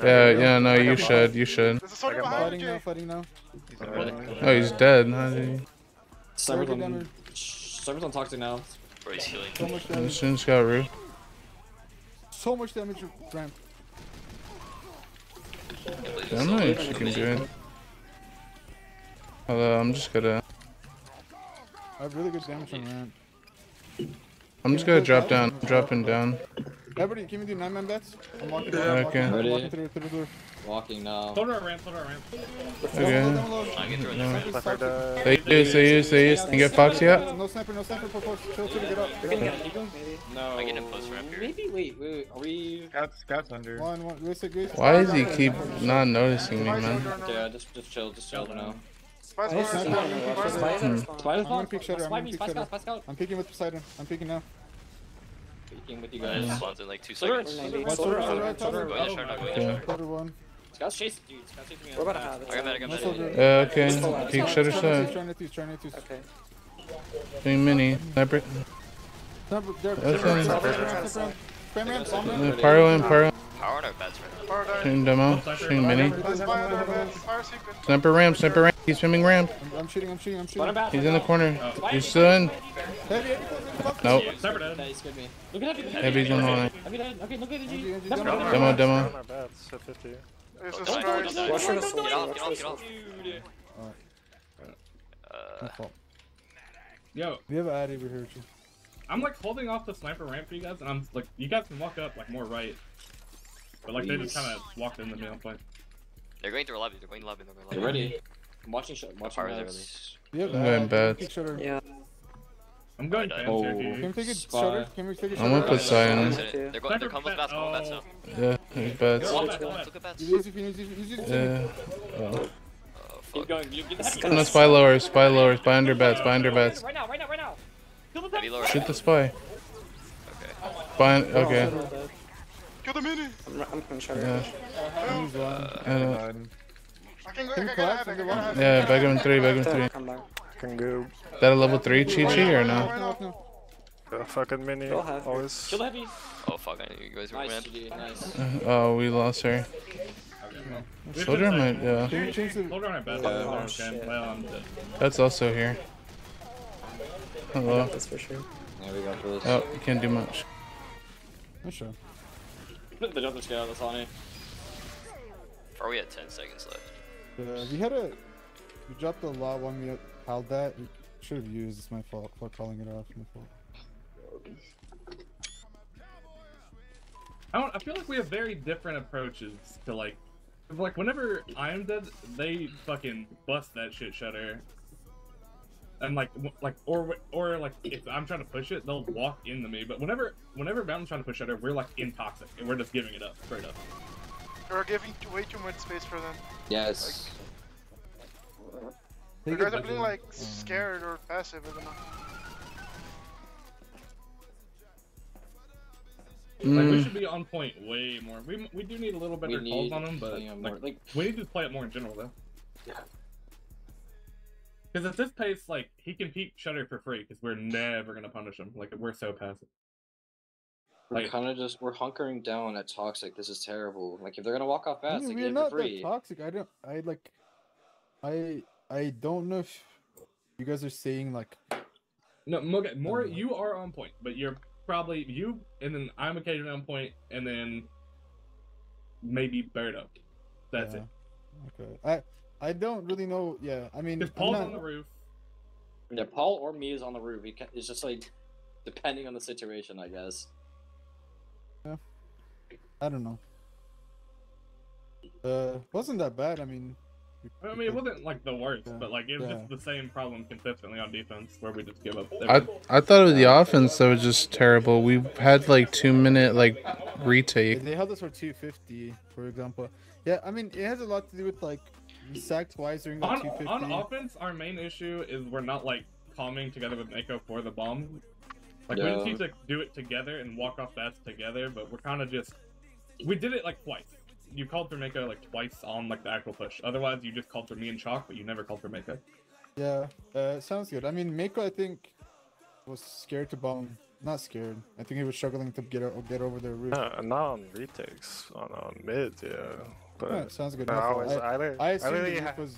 Yeah, yeah, no, you should, you should. There's a soldier I got behind Fighting now, fighting now. Oh, he's dead. How did he? Cyber's on, damage. Cyber's on toxic now. Bro, he's healing. So much damage. soon scout roof. So much damage. Ramp. Please, I don't know if you can do it. Although, I'm just gonna, I have really good damage on ramp. I'm just gonna drop down, dropping down. Everybody, can we do nine man bets? I'm walking, Yeah, I'm okay. walking, Ready? walking through, through the door. Walking now. Soldier at ramp, soldier at ramp. Okay. Down low, down low. I'm getting through in No. there. Sniper's Sniper toxic. dead. They use, they use, they use. Can you get Foxy up? No sniper, no sniper for force. Chill, chill, get up. We're Get gonna up. get Eagle, maybe. No. I get him close ramp here. Maybe, wait, wait, wait. Are we. Scouts, scouts under. One, one, wait, wait, wait. Why does he keep not noticing me, Spies man? soldier on Yeah, our- just, just chill, just chill for now. Spies Nice. soldier, Sniper. spies Watch her soldier. spies at hmm. spawn. Spy is I'm gonna pick shutter, I'm Spy gonna me, pick spy shutter. scout, spy scout. I'm picking with Poseidon. I'm picking now. Speaking with you Guys, guys. spawns in like two Soldier, seconds. We're soldier, 90. Soldier, Soldier, soldier, soldier, soldier. Going to shutter, going to Okay. shutter. Shutter one. Scout's chasing, dude. Scout's chasing me. We're about to have it. I got medic, I got No medic. soldier. Yeah, okay. Still Peek alive. shutter Trying to shot. twos, trying to twos, trying to twos. Okay. Doing mini. Sniper. Sniper. Uh, Pyro in, pyro. Power on our beds right now. Shooting demo. Shooting mini. There's spy on our beds. Fire secret. Sniper ramp, sniper ramp. He's swimming ramp. I'm, I'm shooting, I'm shooting, I'm shooting. He's in the corner. He's still in. Heavy, heavy, Nope. Sniper dead. That scared me. Look at Heavy. Heavy's in the line. Heavy dead. Okay, look at the G. demo. Demo, demo. My bats at 50. There's a strike. don't, don't, Watch her don't, Get off, get off, get off. Dude. Uh. Yo, We have an ad over here, too. I'm like holding off the sniper ramp for you guys, and I'm like, you guys can walk up like more right. But like they just kind of walked in the middle point. they're going through a lobby, they're going to lobby, they're going to Get lobby. ready. I'm watching shot. Watching Power is bats. We have I'm bad. Yeah. I'm going Oh, oh. Can we take a Spy. shutter? Can we take a I'm gonna put Cyan. They're they're going, they're coming with bats, coming with now. Yeah, he's bad. Look back, go on at bats, look at bats. Use it if you need to. Use it. Yeah. Oh. Oh, Use Keep going. You get the. No, spy lower, spy lower, spy under bats, spy under bats. Right now, right now, right now. Kill the Heavy heavy. Shoot the spy. Okay. Spy, okay. Kill the mini. I'm, I'm gonna try Yeah. to Use one. Uh, Fine. I can go. I Can can collapse have it. I under can one? have it. yeah, back him in three, back him in push. three. Come back. Can go. That a level three Chi Chi or no? No, no. Go fucking mini. Go ahead. Always. Kill the heavy. Oh fuck, I knew you guys were Nice, mad. GG. Nice. Oh, we lost her. We have Soldier to, might, yeah. Can you change the? Soldier on our best. Yeah. Oh, okay. shit. Well, I'm dead. That's also here. I Hello. got this for sure. There we go for this. Oh, you can't do much. Oh, sure. The jumper scale. That's on it. Or we had 10 seconds left. Yeah, we had a. We dropped a lot when we held that. We should have used. It's my fault for calling it off. My fault. I don't. I feel like we have very different approaches to like, like whenever I'm dead, they fucking bust that shit shutter. And like, like, or or like, if I'm trying to push it, they'll walk into me. But whenever, whenever Mountain's trying to push shutter, we're like in toxic, and we're just giving it up straight up. We're giving way too much space for them. Yes. You Take guys it are being like scared or passive. I don't know. Like we Mm, should be on point way more. We we do need a little better calls on them, but plenty more- like, like we need to play it more in general though. Because at this pace, like he can peek shutter for free because we're never gonna punish him. Like we're so passive. we're Like- kind of just we're hunkering down at toxic. This is terrible. Like if they're gonna walk off I fast, mean, they we're get not for that toxic. I don't. I like. I I don't know if you guys are saying like. No, Moga, more you are on point, but you're probably you, and then I'm occasionally on point, and then maybe Berto. That's yeah, it. Okay. I I don't really know. Yeah. I mean. Because I'm Paul's not- on the roof. Yeah, Paul or me is on the roof. It's just like depending on the situation, I guess. Yeah. I don't know. Uh, wasn't that bad. I mean. I mean, it wasn't like the worst, Yeah. but like it was Yeah. just the same problem consistently on defense, where we just give up. I. I thought it was the offense that was just terrible. We had like two minute like retake. They held us for 250, for example. Yeah, I mean, it has a lot to do with like we sacked twice during the on, 250. on offense, our main issue is we're not like calming together with Mako for the bomb. Like we just need to do it together and walk off bats together, but we're kind of just we did it like twice. You called for Mako like twice on like the actual push. Otherwise, you just called for me and Chocc, but you never called for Mako. Yeah, uh, sounds good. I mean, Mako, I think, was scared to bomb. Not scared. I think he was struggling to get get over the roof. Uh, not on retakes. On, on mid, yeah. But Yeah, sounds good. I fault. was. I, I, li- I I assumed really the was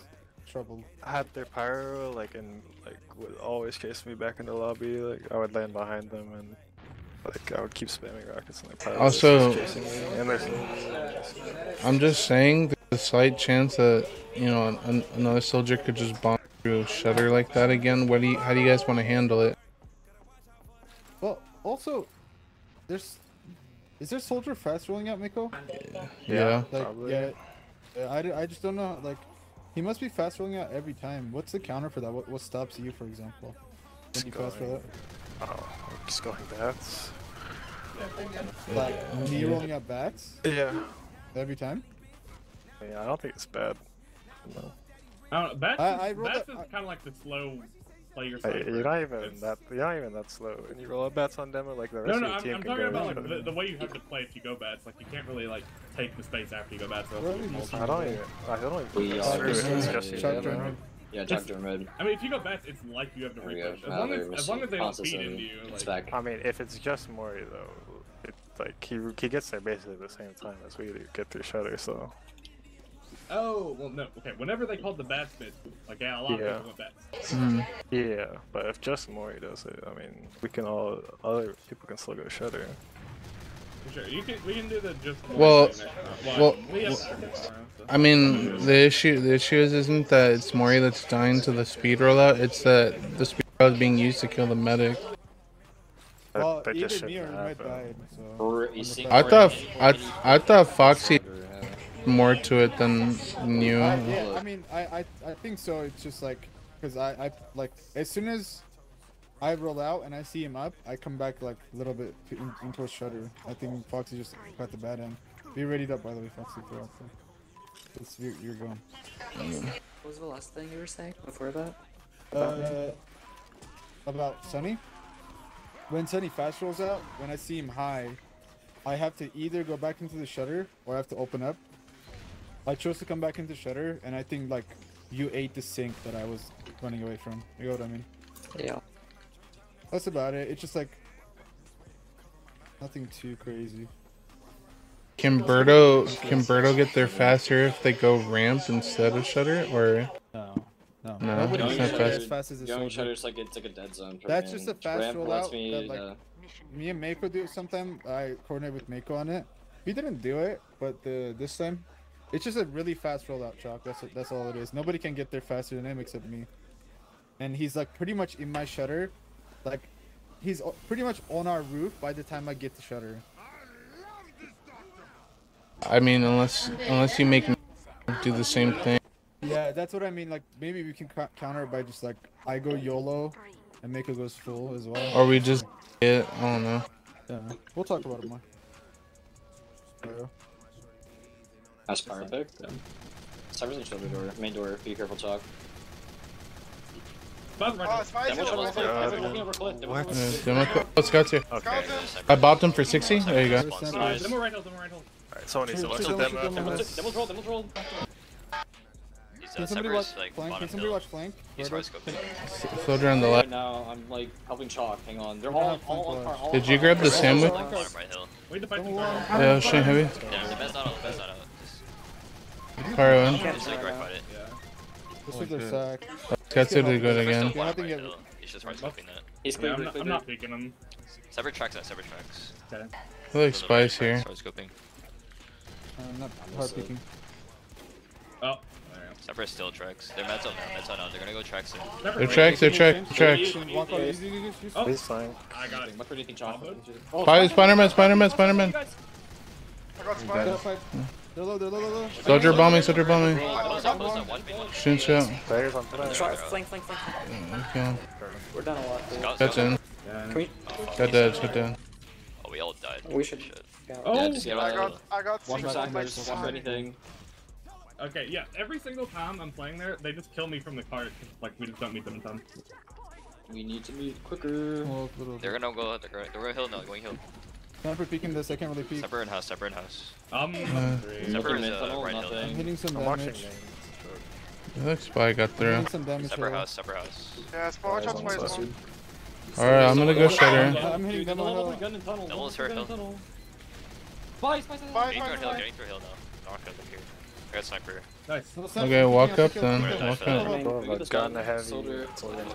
troubled. had their pyro like and like would always chase me back in the lobby. Like I would land behind them and like I would keep spamming rockets and like pyro Also- just chasing me. And there's I'm just saying the slight chance that you know an, another soldier could just bomb through a shutter like that again. What do you? How do you guys want to handle it? Well, also, there's is there soldier fast rolling out Mako? Yeah. Like, Probably. yeah. yeah, I, d- I just don't know. Like, he must be fast rolling out every time. What's the counter for that? What, what stops you, for example? When Just you fast roll going- uh, that? oh, just going bats. Like, me rolling out bats Yeah. every time? Yeah, I don't think it's bad. No. I don't know. Bats, I- I is, rolled Bats a- is I- kind of like the slow player. Hey, sniper. you're not even It's- that. You're not even that slow. And you roll up bats on demo like the rest No, of no, your I'm, team I'm can talking go. about like the, the way you have to play if you go bats. Like you can't really like take the space after you go bats. or else Where you are we just missing? multi- I don't even. I don't even. We think are it's missing it's it. just you Chuck demo. Jordan. Yeah, Jack Dermid. I mean, if you go bats, it's like you have to There we repush. go. As long as, as long as they don't feed into you. It's Like, back. I mean, if it's just Mori though, it, like he he gets there basically at the same time as we do get through Shutter. So oh well, no. Okay, whenever they called the bats bit, like yeah, a lot Yeah. of people went bats. Mm. yeah, but if just Mori does it, I mean, we can all other people can still go Shutter. For sure, you can. We can do the just. one Well- thing next well- we have well- tomorrow, so. I mean, the issue the issue is isn't that it's Mori that's dying to the speed rollout. It's that the speed rollout is being used to kill the medic. Well, that just either me or Red died, so... Or on you the see side. I thought I pointed I thought Foxy Yeah. More to it than new. you. I, yeah, I mean, I, I, I think so. It's just like, because I, I, like, as soon as I roll out and I see him up, I come back, like, a little bit to, in, into a shutter. I think Foxy just got the bad end. Be ready up, by the way, Foxy, for out. It's, you're, you're going. was the last thing you were saying before that? Uh, about Sunny. When Sunny fast rolls out, when I see him high, I have to either go back into the shutter or I have to open up. I chose to come back into shutter, and I think like you ate the sink that I was running away from. You know what I mean? Yeah. That's about it. It's just like nothing too crazy. Can Birdo can Birdo get there faster if they go ramp instead of shutter or No, no, No, nobody it's not fast. as fast as a Going soldier. shutter's like it's like a dead zone. For That's me, just a fast ramp rollout me, that, like, uh, Me and Mako do it sometime. I coordinate with Mako on it. He didn't do it, but the this time, it's just a really fast rollout, Chocc. That's that's all it is. Nobody can get there faster than him except me. And he's like pretty much in my shutter, like he's pretty much on our roof by the time I get to shutter. I mean unless unless you make me do the same thing. Yeah, that's what I mean. Like maybe we can counter by just like I go YOLO, and Mako goes full as well. Or we just get I don't know. Yeah, we'll talk about it more. Yeah. That's fire pick. Yeah. Cyber's in shoulder door, main door. Be careful, Chocc. Buzz right Oh, now. it's Spice Demo Hill, shoulder right clip. there. Demo looking over clip. Demo What? looking Uh, over clip. demo co- oh, Scott's here. Okay. I bopped him for 60. There you go. Nice. Demo right hill, demo right hill. Alright, someone needs to watch the demo shoot, after Demo's rolled. Demo's rolled. Uh, Can somebody watch like, flank? Can somebody watch flank? He's Roto? roscoping. Soldier on the Right now, I'm like helping Chocc. Hang on. They're We're all all on watch. all Did you grab the sandwich? on fire. Bottom right hill. Wait to fight Don't the worry. car. Yeah, shooting heavy. Yeah, the bed's not out. The bed's not out. Just, Pyro in. just like right fight it. This is their sack. Scott's here to go Cyber's again. still Yeah, I bottom think right it- He's just roscoping that. He's Yeah, clear. I'm, not, I'm not peeking him. Cyber tracks that. Cyber tracks. Okay. I like Spice here. Starts scoping. I'm not hard picking. Oh. There Cyber still tracks. They're meds on now. Meds on now. They're gonna go tracks soon. They're tracks. They're tracks. Tracks. Easy. Oh, He's fine. I got it. What do you think, Chocc? Hood? Spider, Spider-Man, Spider-Man, Spider-Man. I got They Spice. got five. They're low, they're low, they're low. Soldier bombing, soldier bombing. Close up, close up. One v one. Shooting shot. Players on flank, flank, flank. Mm, okay. We're done a lot. dude. That's in. Yeah. Can we? Got dead, got dead. Oh, we all died. We should. Shit. Yeah. Oh, Yeah, just get I out got, of I got Watch six for on my sackers, watch for anything. Okay, yeah. Every single time I'm playing there, they just kill me from the cart. Like we just don't meet them in time. We need to move quicker. Oh. They're gonna go. They're gonna, They're going hill now. Going hill. Sniper peeking this, I can't really peek. Cyber in house. Cyber in house. Um. Uh, three. Cyber is uh, tunnel, right hill. I'm hitting some I'm watching damage. names. I Spy got I'm through. hitting some damage. Cyber here. house. Cyber house. Yeah, Spy, watch out, Guys on Spice. Alright, I'm gonna go shutter. I'm hitting Dude, demo level hill. the gun in tunnel. Devil's hurt hill. tunnel. Spy, spy, spy, Spy, spy. Getting through hill. spy. Getting through hill now. Knock up here. I got sniper. Nice. Okay, walk up then. I. Walk up. mean, Bro, we have get a gun gun, heavy. soldier. soldier.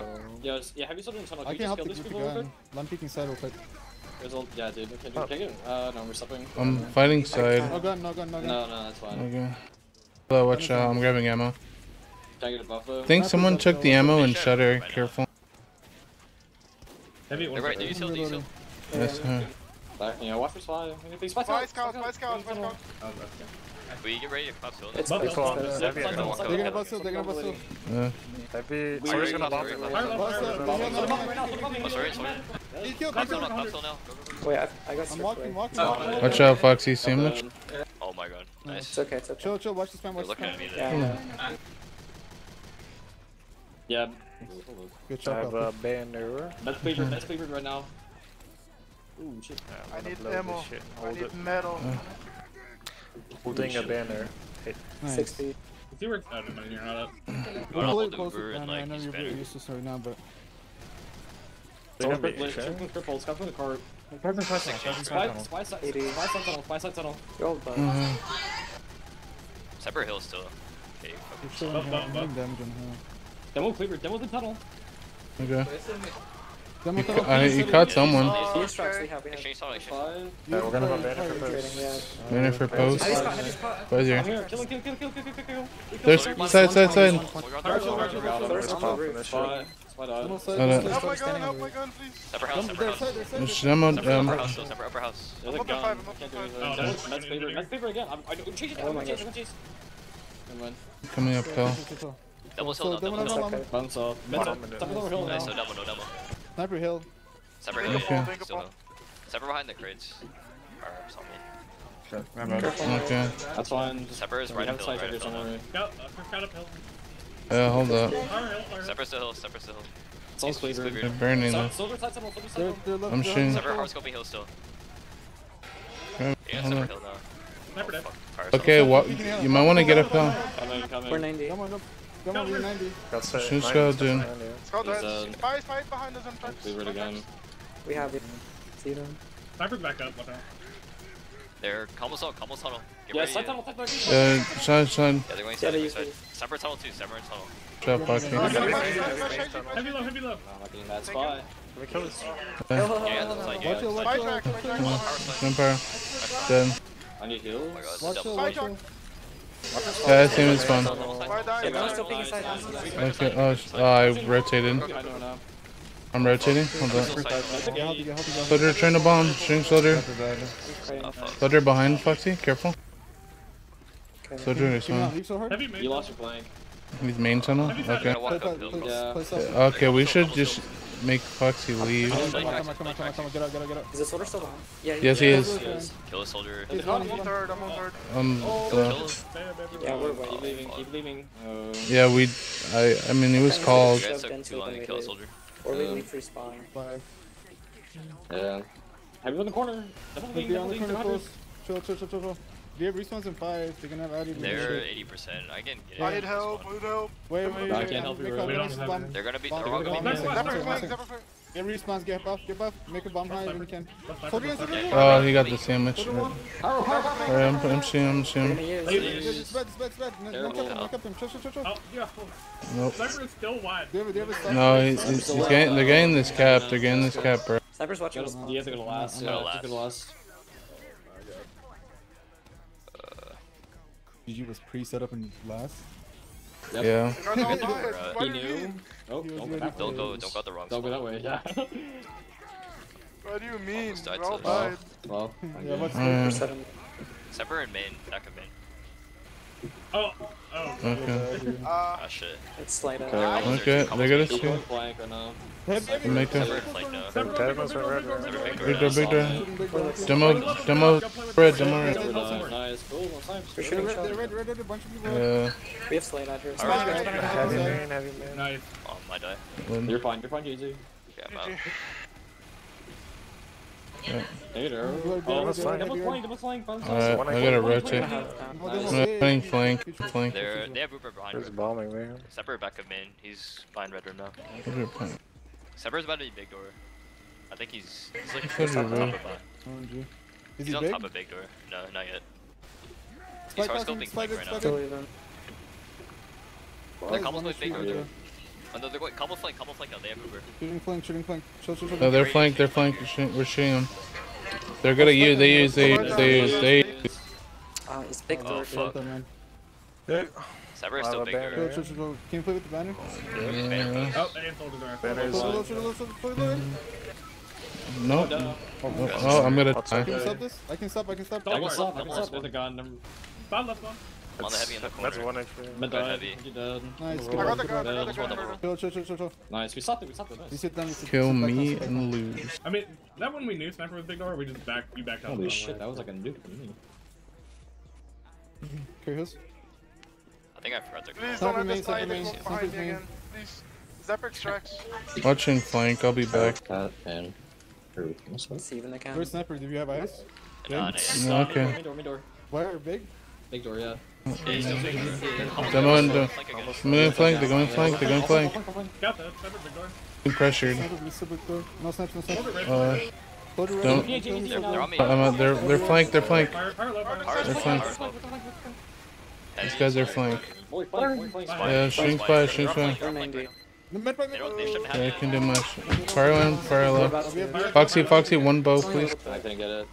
Yeah, just, yeah, have you sold in tunnel? I Can can you help just you kill with these the gun. I'm peeking side real quick. Quick? There's a- Yeah, dude. Okay, dude, take it. Uh, no, we're stopping. I'm fighting side. No side. gun, no gun, no gun. No, no, that's fine. Okay. Hello, watch out. I'm grabbing ammo. Can I get a buff though? I think someone took the ammo and shutter. Careful. Heavy. One right. second. Do you still? Do you still? Yes, uh, Back, yeah, watch for spy. Anything spy Spy scout, scout, spy scout, spy scout. That's good. We get ready to cross hill. It's Buff it's hill. Buff Heavy Side in tunnel, tunnel. side They're gonna tunnel. bust it, they're gonna bust it. uh, Heavy. We- Soldier's gonna we- bomb we- it. we- Fire, Bust fire, it, fire. bust it, bust sorry, it. Sorry. Sorry. He killed Clops me. hill now. Clops hill now. Go, go, go. Wait, I, I got I'm stripped walking, away. walking. Oh, watch out, Foxy sandwich. Oh my god. It's Nice. okay, it's okay. Chill, chill, watch the spam, They're watch the looking spam. at me Yeah, there. yeah. Yeah. Good I shot, have Papa. a banner. That's favored. That's favored right now. Ooh, shit. I need ammo. I need it. metal. Holding a banner. Nice. 60. See where? Oh, no, you're not up. We'll Hold play on, close Uber with and, banner. I know you're very banner. useless right now, but They're gonna Split, be lit, sure. check from cripple, scout from the cart. Six change. Spy, spy side, Eighty. spy side tunnel, spy side tunnel. You're all done. Mhm. Hill still. Okay. you're focus. still in Buff, here. buff, I'm buff. hitting damage on him. Demo cleaver, demo the tunnel. Okay. I, please. you caught someone. We okay. have, we have. Exchange tunnel. Exchange. Five. Yeah, we're gonna have a Use banner for fire- this. Trading, yeah. Banner for post. Heavy spot, heavy spot. Boys I'm here. here. Kill kill, kill, kill, kill, kill, kill, kill. There's side, side, side. Help my standing gun, help my gun, please. Cyber house. Demo- house. side, there's side, There's there's upper um, house. upper house. There's a I'm up to five, I'm up Can't to do five. anything. Oh, Demo- that's- That's favor. That's favor again. I'm, I don't change it. Oh I'm my gonna change. gosh. I'm gonna change. Never mind. coming up hill hill. Bounce off. Hill Nice. now. No. No demo. Sniper hill. Cyber hill. Okay. Still hill. Behind the crates. Or something. Okay. That's fine. Cyber is right have up hill. Right up hill. somewhere. Scout, uh, scout uphill. Yeah, hold up. Alright, alright. Separate still hill, separate still hill. It's all He's- he's cleaver. They're burning Sil- them. Silver side tunnel, silver side They're, they're I'm they're shooting. left. Separate hard scoping hill still. Okay, Yeah, hold hill now. Sniper dead. Okay, what? You might want to get up hill. Coming, coming. We're 90. Come on, come come on, 90. Got set. Shoot mine scout, is dude. behind you. Scout He's, dead. Fight, fight behind us and try. Cleavered again. We have it. See them? Sniper's back up. What? They're combo tunnel, combo tunnel. Get Yeah, side tunnel, side tunnel. Uh, side, side. Yeah, they're going Yeah, side, they side. Separate tunnel too, separate tunnel. Trap boxing. heavy, low, heavy low. I'm not getting that spot. Can we kill this? Yeah, that's like, yeah. Watch it, it's like- watch Fight it. track. Vampire. Dead. I need heals. Oh my god, Watch it, double. Watch Fight. Yeah, I think it's fun. Fight die, Yeah, die. still picking side. Okay, oh, sh- oh, I rotated. I'm rotating. Hold Still up. side tunnel. Yeah, help you, help you, help Soldier, turn the bomb. Shooting soldier. Soldier behind Foxy. Careful. Okay. Soldier you. is Can you not fine. leave so hard? Heavy mid. You lost your flank. He's main tunnel. Okay. Gonna walk Play, up play, hill. play, Yeah. Okay, we should just make Foxy leave. Come on, come on, come on, come on, come on, come on, get out, get out, get out. Is the soldier still behind? Yeah. Yes, he is. Yes. Kill the soldier. He's I'm on third, I'm on third. Um, Kill the, him. Yeah, we're Keep waiting. leaving, keep leaving. Oh. yeah, we. I. I mean, it was You called. guys took too long to kill the soldier. Or we Um, leave free spawn. Five. Yeah. Heavy in the corner. Double Look lean, the corner close. Chill, chill, chill, chill, chill. Do you have respawns in five? They're gonna have added. They're 80%. I can get it. I need help, I need help. Wait, wait, wait. I can't help you, make bro. a- We don't have They're gonna be. They're all gonna be. bomb, Nice. Zephyr bomb, flank, bomb. Zephyr. Get respawns, get buff, get buff. Make a bomb high when you can. Sniper, Soldier, sniper. soldier. Oh, he got the sandwich. Soldier one. Alright, I'm, I'm seeing him. I'm seeing We're him. gonna use. It's bad, it's bad, it's bad. No, no, Terrible. kill him, no, kill him. Chill, chill, chill, chill. Oh. Nope. Sniper is still wide. Do you have, do you have a stop? No, he's, he's, he's getting. They're getting this cap. They're getting this cap, bro. Sniper's watching Gotta- us. You have to last. Go Yeah, to have to go to last. GG was pre-set up in last. Yep. Yeah. Guys, all die. Bruh. He knew. mean? Oh, He don't ready go Don't go. Don't go the wrong Don't go that way. Yeah. What do you mean? Almost died We all to died. well. Yeah, what's Seven. Separate and main. Back of main. Oh, oh. okay. Uh, Ah shit. It's slight up. Okay. Okay, they're gonna Keep see. going flank right Make a- Separate and flank now. Sniper, Dead big ones door, big door, red, big door, big Big door. door, big door. Shooting big doors. Demo, demo, red, demo red. nice. Cool. No snipes. We're shooting red, red, red, red, a bunch of people. Yeah. We have slate out here. Alright. Sniper, sniper, Heavy man, heavy man. Nice. Oh my die. You're fine. You're fine, GG. Yeah, I'm out. Later. Good, Oh, double flank, double flank, double flank. bounce, bounce. Alright, I I gotta can- rotate. Uh, No, Nice. they flank, flank, flank. They're they have Rupert behind. Who's Red. bombing me? Separate back of main. He's behind red room now. Soldier flank. Separate about to be big door. I think he's he's like Soldier, top, top of uh, OMG. Is He's he on top of big door. No, not yet. He's Spike hard passing, scoping flank right now. it. Kill even. They're One combo big door. Shooting, Oh no, they're going combo flank, combo flank now. They have Uber. Shooting flank, shooting flank. Chill, chill, chill. No, they're flank, they're flank. We're shooting, we're shooting them. They're good at you. They use, they use, they use, they use. Uh, it's big Oh, door. fuck. dude. man. Yeah. Separate is Wow, still a big banner. door. Can you play with the banner? Yeah. Oh, and soldiers are. Banner's Chill, on. chill, chill, chill, chill, chill, chill. Nope. Duh. Oh, oh, I'm gonna Can you die. stop this? I can stop, I can stop. I can worry, stop. I don't can worry. stop. There's a gun. I'm Spawn left one. I'm on the heavy in the That's one HP. mid Go dive. heavy. You dead. Nice, I good got the gun. I got the gun. Chill, chill, chill, chill, chill. Nice. We stopped it. We stopped it. You Nice. sit down, you sit Kill sit me down, and down. lose. I mean, that one we knew sniper was big door, we just back you backed up. Holy shit. That was like a nuke to me. Curious? I think I forgot their Please Sniper don't let main, this sniper sniper main, go behind sniper's me main. again. Please. Zephyr extracts. Watching flank. I'll be back. Cat and. What's that? It's even the count. Where's sniper? Do you have eyes? Nah, nice. No, okay. Mid door. Door. Why are big? Big door. Yeah. Big door. Demo. Flank. Going. They're going flank. They're going flank. Being pressured. No snipes, no snipes. Uh, Don't- They're, they're. I'm out. They're they're flank. They're flank. They're flank. These guys are flank. Yeah, shooting spy. shooting spy. they're Yeah, I can do much. Fire one, fire to. Fire, Foxy, Foxy, one bow, please. I can get it.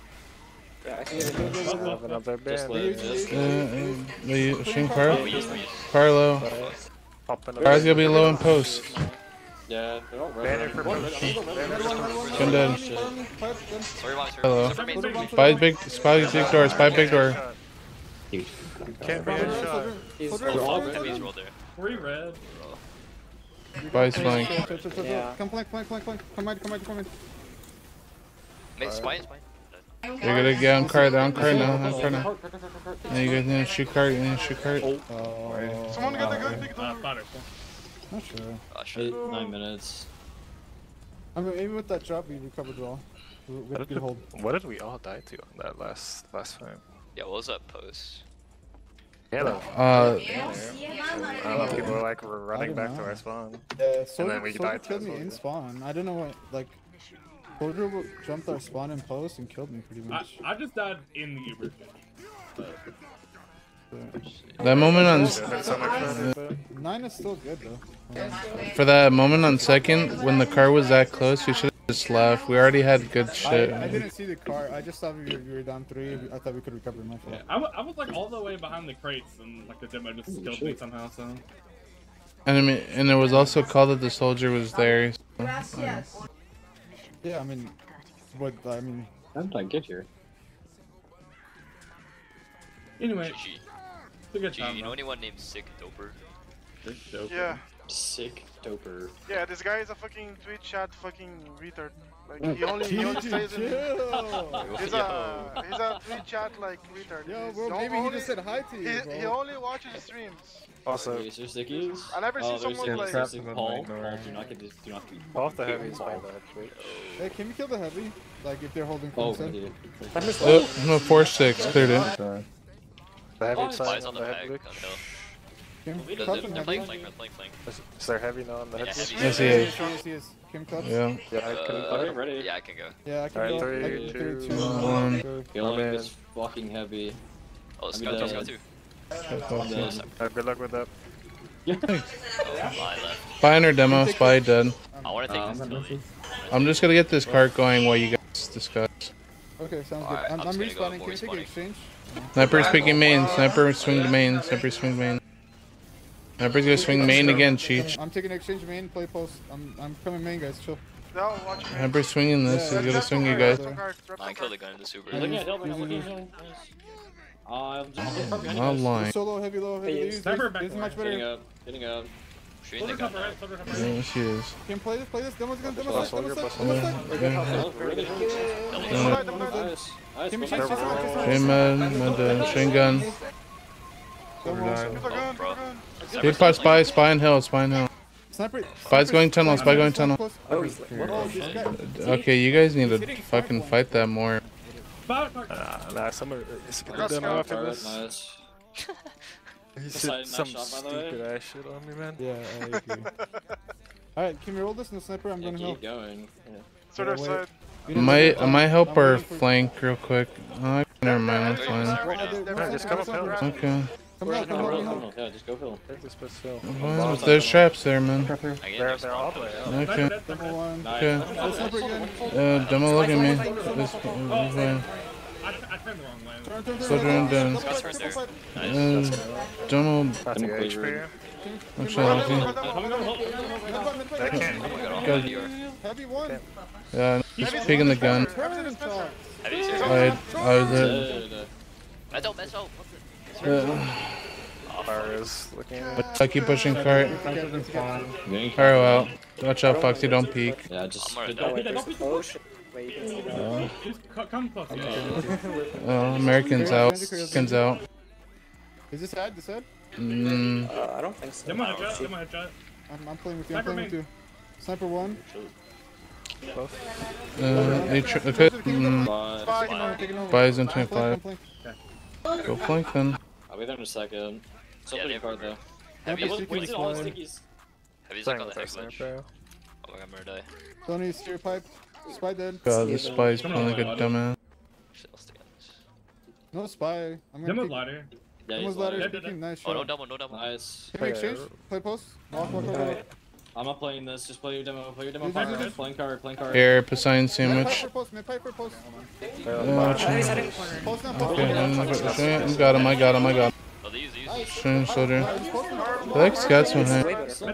They shooting fire. we used to use. Fire low. Popping Fire's gonna be low in post. Yeah. They're all red. Gun dead. Shit. Sorry, Mom, sorry. Hello. Separate main, separate main. Spy big, spy big door, spy big door. Can't be a shot. He's They're all Heavy's red. rolled there. Three red. Spy's flank. Come flank, flank, flank, flank. Come in, come in, come in. Make spy, spy. They're gonna get on card, they're on card now, on card now. Yeah, you guys need to shoot card, you need to shoot card. Oh, Someone get the gun, take Uh, the fodder. not sure. Oh shit. Eight, nine minutes. I mean, even with that drop, we recovered well. We, we What had did, good hold. what did we all die to on that last last fight? Yeah, what was that post? Yeah, though. Uh, I don't know if people were like were running don't back to know. our spawn. Yeah, Soldier, then we Soldier died to killed me in spawn. I don't know what, like, Soldier jumped our spawn in post and killed me pretty much. I just died in the Uber. that moment on, There's been so much further, but Nine is still good though. For that moment on second, when the car was that close, we should have just left. We already had good shit. I didn't see the car. I just thought we were, we were down three. I thought we could recover my fault. Yeah, I, I was like all the way behind the crates and like the demo just killed me somehow. So And I mean, and it was also called that the soldier was there. so- Yeah, I mean, what I mean, How did I get here? anyway, GG. it's a good GG. time. You know though. anyone named Sick Doper? Good joke. Yeah, Sick doper. yeah, this guy is a fucking Twitch chat fucking retard. Like, he only, he only stays in. He's a, he's a Twitch chat like retard. Yo, He's bro, the maybe he just said hi to you, He, he only watches streams. also Okay, is stickies? I never oh, seen there's someone stickies, like- there's Trapped in stickies. the Paul, Paul, do not get this, do not be. off the heavies by that Hey, can we kill the heavy? Like if they're holding Oh, Crimson? dude. Oh, no, four six cleared it. The heavy side on on the the heavy. peg on hill. Can we cut they're, them they're heavy? playing flank, they're playing flank. Is, is there heavy now on the heavy? heavy. Yes, he is. Yes, yes. Kim Clubs? Yeah. Yeah, I couldn't Uh, play. Okay, ready. Yeah, I can go. Yeah, I can Alright, go. three, I can two, three, two, one. go. Killing I'm this fucking heavy. Oh, let's I'm go, let's go dead. too. I'm dead. Uh, good luck with that. Oh, my left. Spy in her demo, spy dead. I want to take Um, this Billy. I'm just gonna get this cart going while you guys discuss. Okay, sounds Alright, good. I'm, I'm I'm just gonna respawning. go Can we take respawning. an exchange? Sniper's picking main. Sniper swing to main. Sniper swing main. Sniper's gonna swing main again, Cheech. I'm taking exchange main, play post. I'm I'm coming main, guys. Chill. No, watch me. Sniper's swinging this. He's gonna swing you guys. drop some cards, drop I killed the cards. gun in the super. Yeah. Looking at hill, looking at hill. Nice. Uh, I'm just I'm just- I'm lying. Solo, heavy, low, heavy. Hey, This Sniper this is back much away. Getting better. up, getting up. Shooting the Silver gun cover now. red, silver cover red. Yeah, she is. Can play this, play this. Demo's gonna, demo's Plus gonna, soldier, demo's plus gonna, soldier. demo's Yeah. gonna. Oh, really? Double Yeah. shot. Double side. Nice. Nice. Give me Come chase, on. chase, chase, chase, Hey chase. man, with the string gun. Demo. Give the gun, give bro. the gun. Big pot spy, spy in hill, spy in hill. Sniper. Spy's going tunnel, spy going tunnel. He's like, this guy. Okay, you guys need to fucking fight that more. Fire. Nah, nah, someone is Got gonna demo scout after Alright, this. He said some shot, by the way. stupid ass shit on me, man. Yeah, I agree. Alright, can we roll this in the sniper? I'm Yeah, gonna keep help. going. Yeah. Sort of wait. side. You I didn't might, I might help I'm our flank real quick. Oh, never mind, that's fine. They're- Right now. they're- Yeah, just come up hill. Okay. Come Where's on, the come hill? on, come Hill? on. Yeah, just go hill. Take this bitch hill. Well, there's traps there, man. I get They're, they're all the way out. Okay. Sniper dead, sniper Demo dead. one. Nice. Okay. Oh, sniper again. Uh, demo, look at me. This, this way. I, I triple there. fight. Uh, demo, Have to Demo get HP cleared. here. actually, I'll see. Headbutt, mid fight. That can't. Oh my god, I'll Go. have you. Heavy one. Yeah, he's peeking the gun. Turn, talk. Have you serious? I, I was at, Dead. Mess out, mess out. Uh, is looking at I keep pushing cart. Getting- Arrow out. Watch out, Foxy, don't peek. Yeah, just. I'm already good- oh, wait, there's, shit. Wait, you can see that. Just co- come close. Americans out. Americans out. Is this head? This head? Mm, Uh, I don't think so. Demo headshot, demo headshot. I'm, I'm playing with you. I'm Sniper playing with you. Sniper one. uh, they tr- okay. Mm, But Spy. Taking over, taking over. Buys in I'm playing, I'm 25. playing. Go flank then. I'll be there in a second. Still Yeah, pretty they card though. Heavy, Yeah, Wait, wait till all the slide. stickies. heavy's playing like on the our ledge. sniper. Oh my god, I'm gonna die. Tony, steer pipe. Spy dead. God, this spy's playing like a dumbass. Shit, I'll stay on this. No spy. I'm gonna Demo's ladder. Yeah, Demo's he's ladder live. Yeah, peeking. Nice Oh, no shot. double, no double. Nice. Can we exchange? Play post. Walk, walk, walk, walk. I'm not playing this. Just play your demo. Play your demo. He's Fire. actually- Playing card. Playing card. Here, Poseidon sandwich. for post. Mid pipe for post. Uh, watch He's out. out in the corner. Post now. Post Okay. I'm got him, I got him, I got him. They use, they use. Shooting soldier. I feel like Scott's This is I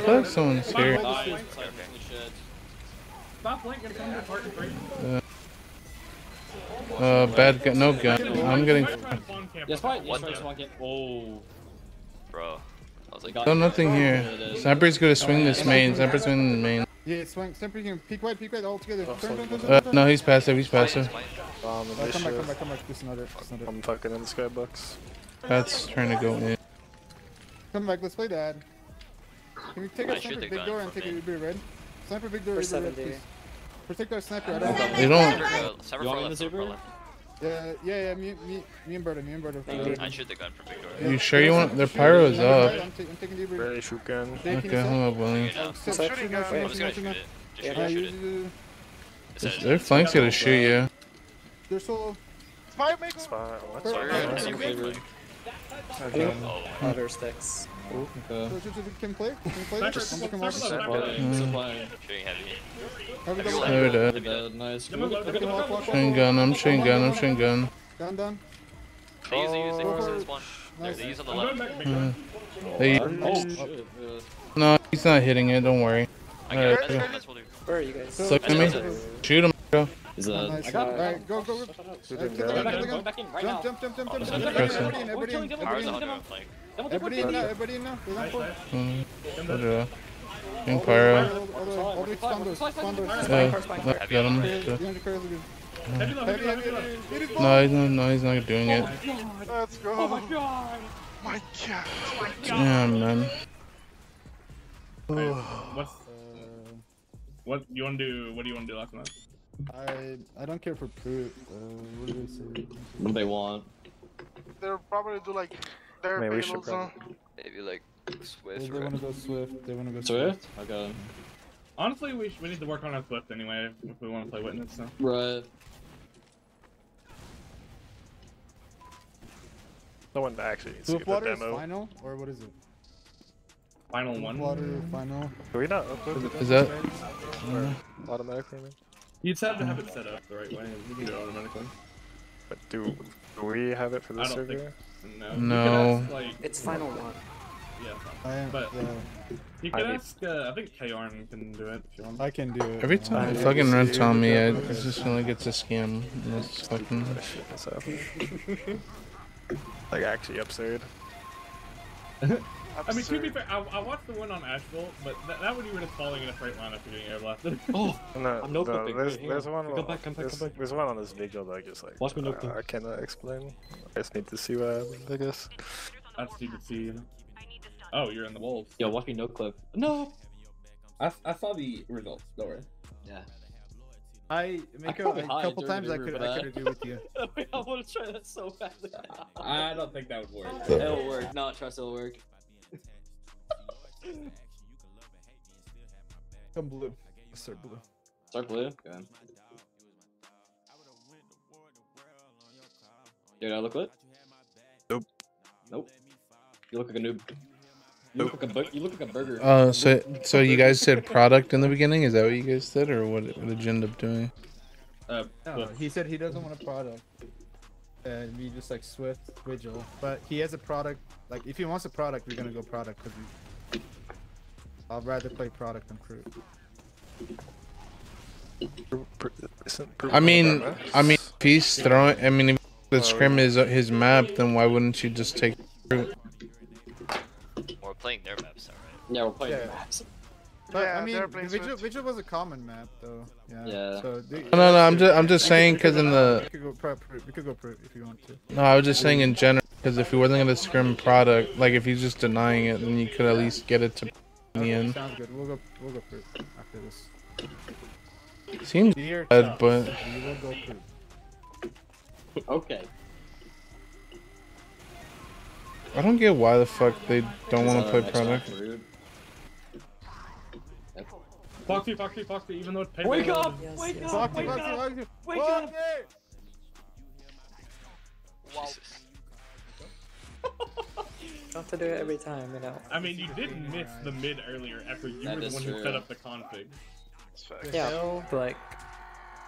feel like someone's here. Nice. It's like, holy shit. Stop flanking, come to part and three. Uh, bad gun, no gun. I'm getting. Sniper and spawn camp. Yes, fine. Yes, the- fine. Oh. Bro. I was like, Got No, nothing here. Sniper's gonna swing this main. Sniper's swinging the main. Yeah, swing. Sempre can peek wide, peek wide, all together. Oh, Turn, turn, turn, turn, Uh, no, he's passive. He's Fine, it's passive. fine. Bomb and this come back, come back, come back. This is not it. This is not it. I'm tucking in the skybox. That's trying to go in. Come back, let's play that. Can we take I our sniper big door and from take a mid. Uber red? Sniper big door, For red, please. Protect our sniper. I don't They don't. Cyber go- Cyber You want for me left, to cyber for left. Yeah, yeah, yeah. Me, me, me and Berta, me and Berta. Thank. Uh, I shoot the gun from Victoria. You sure you want? Their pyro's Sniper up. I'm, ta- I'm taking the Uber. Ready, shoot gun. Dave, can you Okay, hold up, William. Shoot it now. Set, Shooting gun. I'm just gonna shoot, shoot shoot. it. Just Yeah. shoot it, shoot it. you- Their flank's gonna shoot you. They're solo. Spy Mako. Spot. What? Sorry, Alright, I see okay. your flank. Oh, other sticks? Okay. Can play? Can play? Sniper, Just sniper, come watch. sniper, Have sniper. Fine. Still playing. shooting heavy. we Heavy go. left. They're dead. Heavy dead, Nice. Come on, Look look, at look, the look, walk, walk, Shooting walk. gun. I'm shooting gun. I'm shooting gun. Gun down. They use, they use, they Oh. use this one. There, Nice. they use on the I'm going left. back, Victor. They, Oh, shit. yeah. no, he's not hitting it. Don't worry. I got it. Alright, That's yeah. what that's what we'll do. Where are you guys? So- Look at me. Shoot him. Go. Is that? Nice. I got it. Alright, go, go, Uh, the gun, the gun. Jump, jump, jump, jump, Oh, jump. Everybody in, everybody in, We're killing everybody Power's in. On our flank. Everybody in now, everybody in now. They're on Nice, four. nice. Mm, Come What back. did I? King All the way, pyro. all the way, all the way, spawn doors, spawn doors. Yeah, look, got him. No, he's not. No, he's not doing it. Let's go. Oh my god. My god. Damn, man. What's Uh, what you want to do? What do you want to do last night? I I don't care for Proot. Uh, what do they say? What do they want? They'll probably do like their Maybe we should payloads. Uh, Maybe like They, Swift they want to go Swift. They want to go Swift? Okay. Honestly, we, we need to work on our Swift anyway if we want to play Witness. So. Right. No one actually needs to get the Swiftwater is demo. final, or what is it? Final one. Swiftwater final. Do we not upload the Is that? demo automatically? I mean? You just have to have it set up the right way. You can do it automatically. But do, do we have it for I this don't think- server? No. You No. ask, like, It's final one. yeah. I. But- yeah, You could I- ask. Uh, I think Kaorn can do it if you want. I can do it. Every time I I fucking see run you Tommy, I did it's just feel like it's a scam. That's fucking. Shit is happening. like actually absurd. I mean, to be fair, I, I watched the one on Ashville, but that, that one you were just falling in a straight line after getting airblasted. Oh, No, I'm no no, there's, Wait, there's on. one. Come back, come back, there's, come back. there's one on this video that I just like. Watch me no I, clip. I cannot explain. I just need to see what happened. I guess. That's stupid C. You know? Oh, you're in the wolves. yo, watch me no clip. No. I, I saw the results. Don't worry. Yeah. I Mako, probably a couple times I could I could agree with you. I want to try that so badly. I don't think that would work. It'll work. No, trust it'll work. Come blue. Let's start blue. Start blue. Okay. Dude, I look lit? Nope. Nope. You look like a noob. You look like a bu- you look like a burger. Uh, so so you guys said product in the beginning? Is that what you guys said, or what? What did you end up doing? Uh, No, he said he doesn't want a product. And we just like Swift, Vigil. But he has a product. Like, if he wants a product, we're gonna go product. Cause we... I'd rather play product than Proot. Pro- pro- isn't pro- I mean, I mean, if he's throwing. I mean, if the scrim is uh, his map, then why wouldn't you just take? We're playing their maps, alright. yeah, we're playing Yeah. maps. But Yeah, I mean, they're the playing Vigil, Vigil was a common map, though. Yeah. Yeah. So they, No, no, no. I'm just, I'm just saying, cause in we the. could go pro, We could go Proot if you want to. No, I was just saying in general, because if he wasn't gonna scrim product, like if he's just denying it, then you could at least get it to in the end. Sounds good. We'll go. We'll go Proot after this. Seems Dear bad, tough. but We will go Proot. Okay. I don't get why the fuck they don't want to that play our next round product. for Rude? Foxy, Foxy, Foxy, even though it's paid Wake up! Yes, Wake yes. up! Foxy, Wake Foxy, up! Foxy. Wake Foxy! up! Jesus. Don't have to do it every time, you know. I mean, you did miss the mid earlier after you That were the is one who set up the config. It's facts. Yeah, hell? like,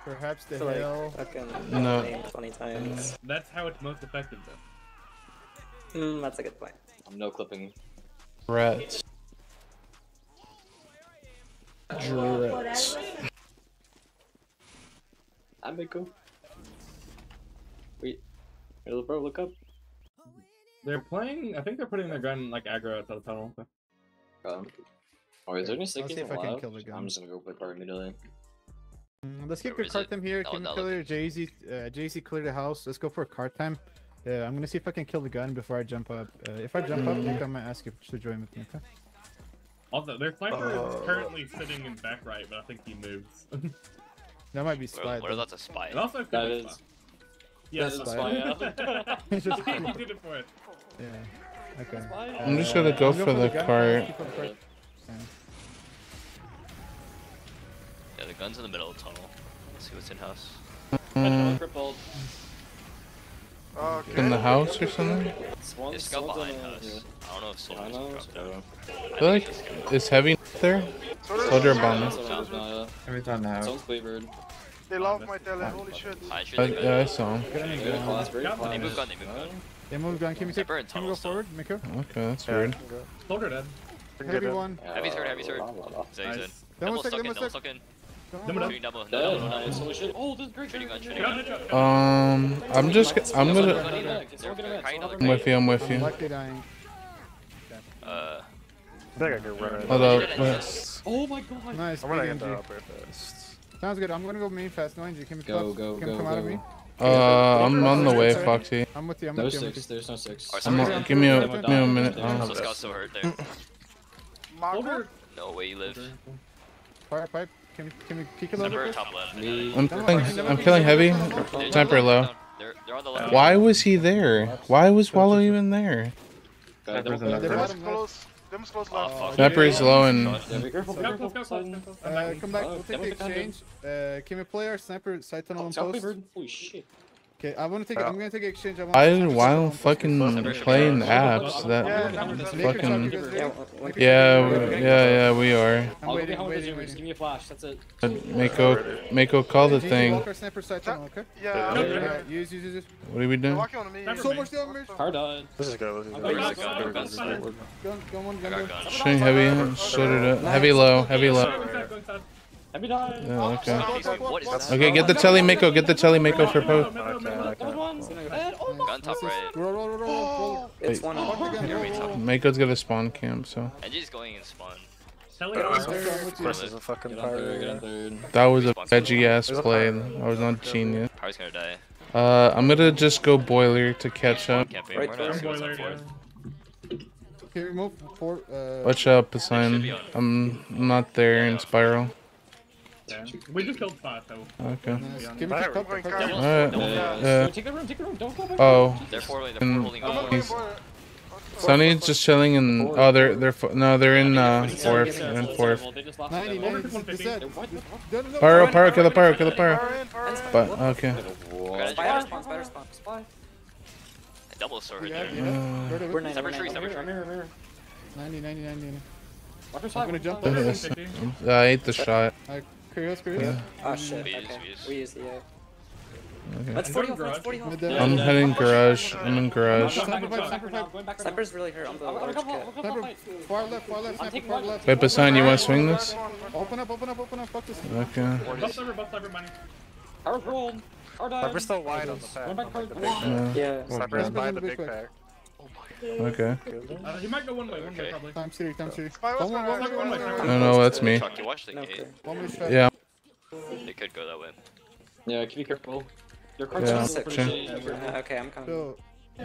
Perhaps the for like hell. fucking No. 20 times. That's how it's most effective, though. Mm, that's a good point. I'm no clipping. Rats. Rats. I'm Miko. Wait. Hey, little bro, look up. They're playing. I think they're putting their gun like aggro outside the tunnel. So. Um, Oh, is there any I'll see stickies if I can left? kill the gun. I'm just gonna go play part immediately. Mm, let's keep Where the cart time here. Oh, Can we that clear look- Jay Z? Uh, Jay Z clear the house. Let's go for a cart time. Yeah, I'm gonna see if I can kill the gun before I jump up. Uh, if I jump up, Nick, I might ask you to join with me. Okay? Also, their sniper Uh, is currently sitting in back right, but I think he moves. That might be spy. what though. that's a spy. also, could That spy. Yeah, That's that's spy, spy. It's just- he did it for it. Yeah. Okay. I'm just gonna go I'll for the gun. cart. The cart. Yeah, the gun's in the middle of the tunnel. Let's see what's in house. Another Mm. Okay. in the house or something? Swan, It's got behind the- house. I don't know if I Soldier's know. dropped down. I feel like is heavy there? Soldier bomb. Soldier's now, Every time now. Someone's quivered. They love my tele. Holy shit. I should I, think yeah, I saw him. Very class, very They class. They move gun, they move gun. Yeah, move gun. Can we take? Sniper Can we tunnel go still. forward, Miko? Okay, that's Yeah, weird. I. Soldier dead. Heavy get in. one. Heavy's hurt, heavy's hurt. He's in. Nice. That Double one's stuck second. in, That double one's stuck in. second. Double double. Dead, No, no, nice. Holy shit. Oh, this is great. Shooting gun, shooting Gun, gun. headshot, gun. Um, I'm just, I'm gonna. gun in They're there. They're gonna hiding get- on I'm with you. I'm with you. Uh, I think I can run it. Hold up. Shooting Oh my god. Nice. I'm gonna get the MG. upper first. Sounds good. I'm gonna go main fast. No NG. Can we Go, come, go, can go, come out of go. me? Uh, I'm on the way, Foxy. I'm with you. I'm No with you. I'm six. There's no six. Alright, I'm Someone's not, in. give me a, Someone give me a minute. Oh. So Scott's still hurt there. Marco? No way you live. Fire pipe. Can we can we peek a little bit? top left. Me. I'm killing, I'm killing heavy. They're- Sniper low. They're, they're on the left. Why was he there? Why was Wallow even there? Okay, Sniper's double in clear. the Them's close. Them's close Oh, left. Sniper is low and Yeah, be careful, be careful. Uh, come back. We'll take the the exchange. Uh, can we play our sniper side tunnel on post? Holy shit. Okay, I want to take. Yeah. Uh, I'm gonna take exchange. I want I didn't why don't fucking playing apps that Sniper's left. Make your fucking- shot, you guys ready? Yeah, one- one- yeah yeah yeah we are. I'm I'll waiting. behind with waiting, zoomers. Give me a flash. That's it. Uh, Mako Mako call the thing. Okay? Yeah, Yeah. Yeah. use, use, use. What are we doing? walking on me. Sniper So much damage. Car died. This is good. This is I'm good. going This is back, good. I'm This is going good. Gun, gun one, I gun got one. gun. Shooting heavy. Shoulder it up. Heavy low. Heavy low. Go inside, go inside. Let me die. Yeah, okay. What is that? Okay, get the telly Mako. Get the telly Mako for post. Okay, That was one. okay. And, oh my Gun top This is- right. Roll, roll, roll, roll, roll. It's Wait. one Fuck on. the gun, Here we roll, roll. talk. Mako's got a spawn camp, so NG's going in spawn. Telly Yeah. I'm with Of course, there's a fucking Get on third, get on fire. third. that was a edgy ass play. I was not genius. Power's gonna die. Uh, I'm gonna just go boiler to catch up. Camping. Right there. not going Boiler, on fourth. Can we move for, uh, Watch out, Poseidon. I'm not there in spiral. Yeah. We just killed five, so. Okay. nice. Give me Fire, the cup, going cup. Alright. Yeah. Uh, Take the room, take the room. Don't go back. oh, They're four they're four holding I'm on. not going He's- for it. Sonny's just chilling in. Oh, they're they're no, they're in uh fourth. They're in fourth. They just lost 90, the 90, Over this is 150. set. What? What? No, no, no. Pyro, pyro, kill the pyro, kill the pyro. Fire in, fire in. But okay. Whoa. Spider spawn, spider. Spy. Double sword Yeah, there. yeah. Uh, Right. We're 90, tree, we're 90. tree. Mirror, mirror. 90, 90, 90, 90. I'm gonna jump Over over. Yes. 150. I ate the shot. Curious, curious. Oh shit, We use, okay. we use. We use the A. Okay. Let's I'm 40 going off, let's garage. 40 off. Mid down. I'm Yeah, heading yeah. garage. I'm in garage. Sniper Sniper pipe, pipe, sniper pipe. Going back Sniper's really hurt on the I'm gonna large come kit. up, I'm Sniper, gonna far left, far left, I'm sniper, taking far one. left. Wait, Poseidon, you want to swing this? Open up, open up, open up. Fuck this. Okay. Buff sniper, buff sniper, money. Power's rolled. Sniper's still wide on the Going pack. back card. like, the big Yeah. Sniper's Sniper's by the the big big pack. Okay. Uh, he might go one way, one way Okay. probably. Time city, time city. Spy was One more, one gonna- more, one more, one more. No, no, that's me. Chuck, you watch the No gate. clear. One more shot. Yeah. They could go that way. Yeah, keep careful. Your cards Yeah, are still sure. pretty shitty. Uh, okay, I'm coming. So,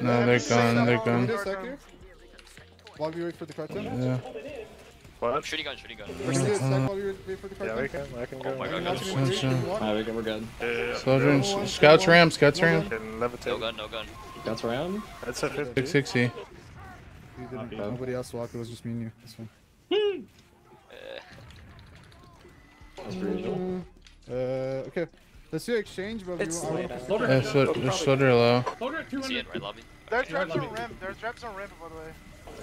No, they're gone. They're gone. we do a sec? While we wait for the carton? Yeah. What? Shooting gun, shooting gun. Can we do a sec while we wait for the Yeah, we can. I can Oh my I God, can got go. him. Watching it, three, two, one. Alright, we're good. Yeah, yeah, yeah. Soldier and s- scouts ram, scouts ram. No gun, no gun. Guns around. That's a 50. 660. We didn't. Okay. Nobody else walked. It was just me and you. This one. Uh, That's pretty usual. Uh, okay. Let's do exchange, but we It's want. I late. want- uh, Soldier, Yeah, so, shoulder low. soldier at see 200. it, right lobby. There's Yeah, traps on me- ramp. There's traps on ramp, by the way.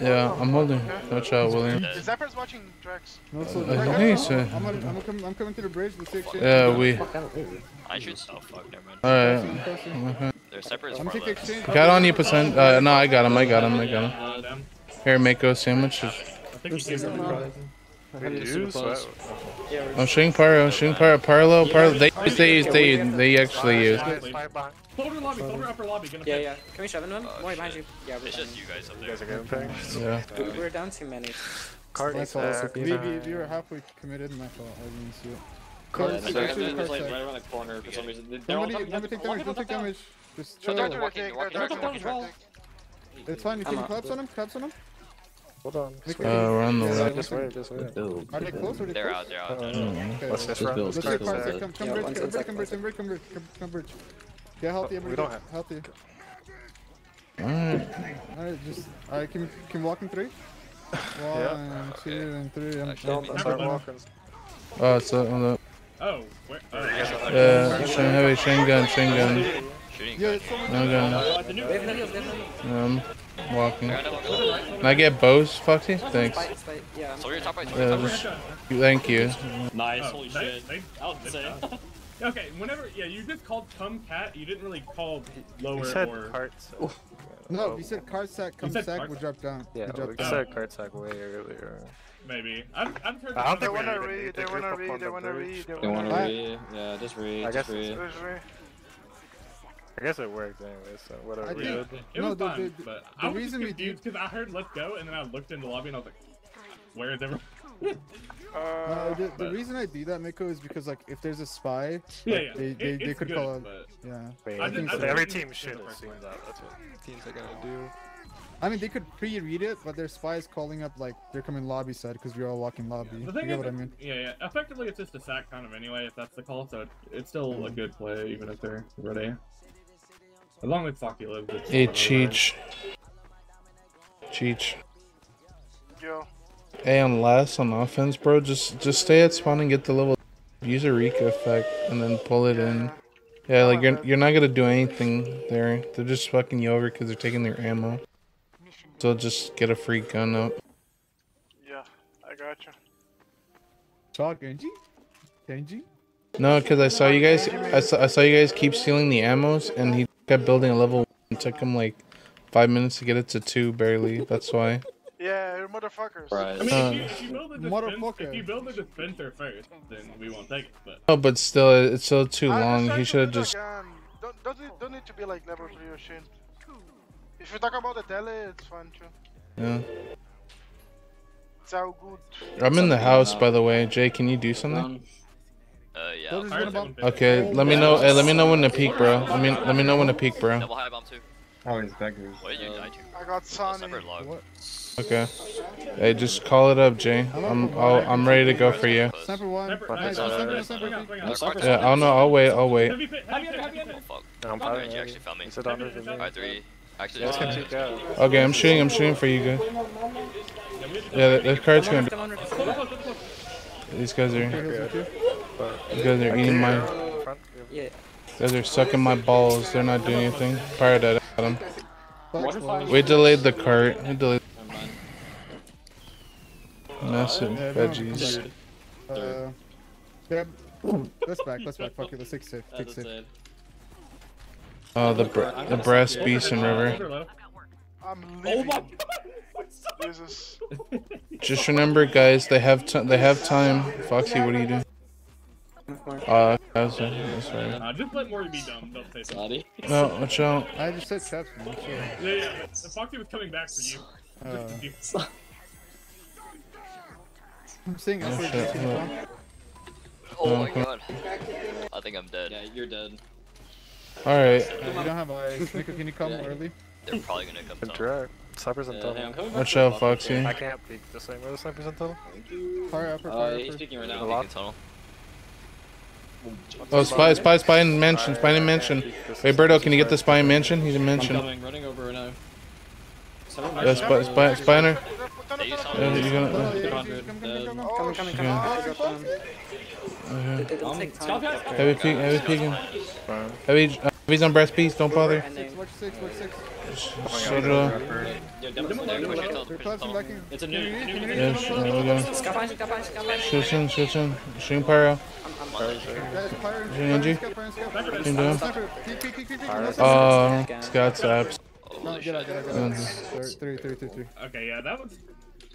Yeah, I'm holding. Watch out, William. The Zapper's watching Drax. No, so I think so. I'm, gonna, I'm, gonna I'm coming to the bridge. Let's do exchange. Yeah, we. I should. Oh fuck, never mind. Alright. Crossing. Okay. Their sniper far taking left. exchange. Got on you, percent. Uh, no, I got him. I got him. I got him. Uh. Here, Mako sandwiches. I think he came from Heavy is super Use? close. What? Yeah, I'm shooting pyro. Parlo. Parlo. They use. They use. They. They actually use. Spy, spy behind. Soldier lobby, soldier upper lobby. Yeah, yeah. Can we shove into him? Oh, More behind you. Yeah, we're It's just you guys up You guys are getting pinged. Yeah. We- We're down too many. Cart My is fault. back. We, we, we were halfway committed. My fault. I didn't see it. Yeah, Cart- they're, actually, they're, cart just like side. right around the corner for some reason. They're all Somebody, coming never take damage. Don't take damage. Just No, chill. they're They're walking, they're walking, they're they're take, walking. they're well. take. It's fine. You I'm can up. collapse on him. Collapse on him. Hold on. Make Uh, it- we're on the Yeah, Yeah, left. just wait, just wait. Build. Are they close? Are they They're close? out, they're out. Uh, Okay. What's this Just round? build. Let's Just take build. part. Build. Come, come, Yeah, bridge, one come, bridge, side, come, one bridge, side. come, bridge, come, bridge, come, bridge, come, bridge. Get healthy, We everybody. don't get have- healthy. Alright. Alright, just I can can walk in three. One, two, and three. I'm, Actually, I'm- I'm- Start Never walking. Oh, it's uh, on the. Oh, where? Oh, Uh, shin heavy, shin gun, shin gun. Yeah, gun. it's someone. No gun. uh, the new- They have no heals, they have no heals. Um, walking. They're gonna walk Can I get bows, Foxy? Thanks. Spite, spite, yeah. Soldier top right, top just- right. Thank you. Nice, Oh, holy shit. they- That was. Okay, whenever yeah, you just called come cat. You didn't really call lower You said or. cart. so- No, we said card sack, come sack, card- we drop down. Yeah, we we down. said cart sack way earlier. Maybe. I've, I've heard. I don't think we wanna even read, they wanna group read, they wanna bridge. read, they They wanna wanna read. read. Yeah, just read. I just guess it's- read. There's. I guess it worked anyway, so whatever. I we did. did. It No, was the- fun, the- but the I was reason we just confused because I heard "Let's go" and then I looked in the lobby and I was like, "Where is everyone?" Uh, Uh, the, the reason I do that, Miko, is because like if there's a spy, Yeah, like, yeah. they It- they, they could good, call but- Yeah. I I didn't- I every team should didn't have work seen that. That's what teams are gonna do. I mean, they could pre-read it, but their spies calling up like they're coming lobby side because we're all walking lobby. The You thing get is, what I mean? yeah, yeah. Effectively, it's just a sack kind of anyway. If that's the call, so it's still a mm-hmm. good play even if they're ready. As long as Saki lives. It's Hey, fine. Cheech. Cheech. yo. Hey, on last on offense, bro, just just stay at spawn and get the level. Use Eureka Effect and then pull it in. Yeah, like you're you're not gonna do anything there. They're just fucking you over because they're taking their ammo. So just get a free gun up. Yeah, I got you. Talk, Genji. Genji. No, because I saw you guys. I saw, I saw you guys keep stealing the ammos, and he kept building a level. It took him like five minutes to get it to two, barely. That's why. Yeah, you're motherfuckers. Right. I mean, Uh, if, you, if you build a dispenser, Motherfucker. if you build a dispenser first, then we won't take it. But Oh, but still, it's still too I- I long. He should have just. that again. Don't, don't, need, don't need to be like level 3 or shit. If you talk about the tele, it's fine too. Yeah. It's all good. I'm in the house, about- by the way. Jay, can you do something? Um, Uh, yeah. What is Fire one about? Okay, let me know. Hey, let me know when to peak, bro. Let me let me know when to peak, bro. Double high bomb too. Oh, he's beggars. What did you die to? I got Oh, Sonny. log. What? Okay. Hey, just call it up, Jay. I'm I'll, I'm ready to go for you. Sniper one. Sniper- Nice, uh, sniper, Swing sniper, out, swing out. no, sniper's Yeah, I'll know. I'll wait. I'll wait. Heavy pit, heavy pit, heavy Oh fuck. No, I'm Oh, fine. you actually found me. You said under the Alright, three. Actually, You guys can uh, peek out. Okay, I'm shooting. I'm shooting for you guys. Yeah, that, that card's gonna. These guys are. Okay. But You guys are eating my. front, Yeah. Guys are sucking my balls. They're not doing anything. Fire that at them. What if I- We delayed the cart. We delayed Never mind. massive Yeah, no, veggies. Uh, yeah. Let's back. Let's back. Fuck it. Let's take safe. Take That's safe. It. Oh, the br- the brass beast and river. I'm Oh leaving. my Jesus. Just remember, guys. They have t- they have time. Foxy, what are you doing? Uh, that's, that's right. Uh, just let Mori be dumb. Don't say something. No, watch out. I just said traps. Sure. Yeah, yeah. The Foxy was coming back for you. Uh, You- I'm saying Oh, shit, just look. keep oh my god. I think I'm dead. Yeah, you're dead. All right. on. Uh, we don't have eyes. Nico, can you come Yeah. early? They're probably gonna come tunnel. Direct. Snipers and Yeah, tunnel. hey, I'm coming back Watch out, the Foxy. I can't peek the same way the snipers and tunnel. Fire upper, Uh, fire he's upper. speaking right now. lot. Peeking tunnel. Oh, spy, spy, spy in mansion. Spy in mansion. Wait, Berto, can you get the spy in mansion? He's in I'm mansion. coming, running over now. Someone Yeah, spy, spy, spy in her. Yeah, tunnel. you gonna. Oh, Uh, yeah, Good come, hundred, come, come, dead. come, come. Coming, coming, coming. Yeah. I dropped down. okay. It, it'll take time. Heavy peek, heavy peeking. Heavy, uh, heavy's on brass beast. Don't bother. And then Watch six, watch six. Soda. Yeah, Demon's in there. Push Push it it. tunnel, They're push it collapsing tunnel. back in. It's a new. read? Can you? Yeah, sh- yeah, we him. Shoots in. Shooting pyro. Guys, fire and Genji. fire and fire and scout, fire and Can you scout. do it? Sniper, peek, peek, peek, peek, peek. Alright. No. Oh, Scott Saps. No, get out, get out, get out. Three, three, three, three, three. Okay, yeah, that was.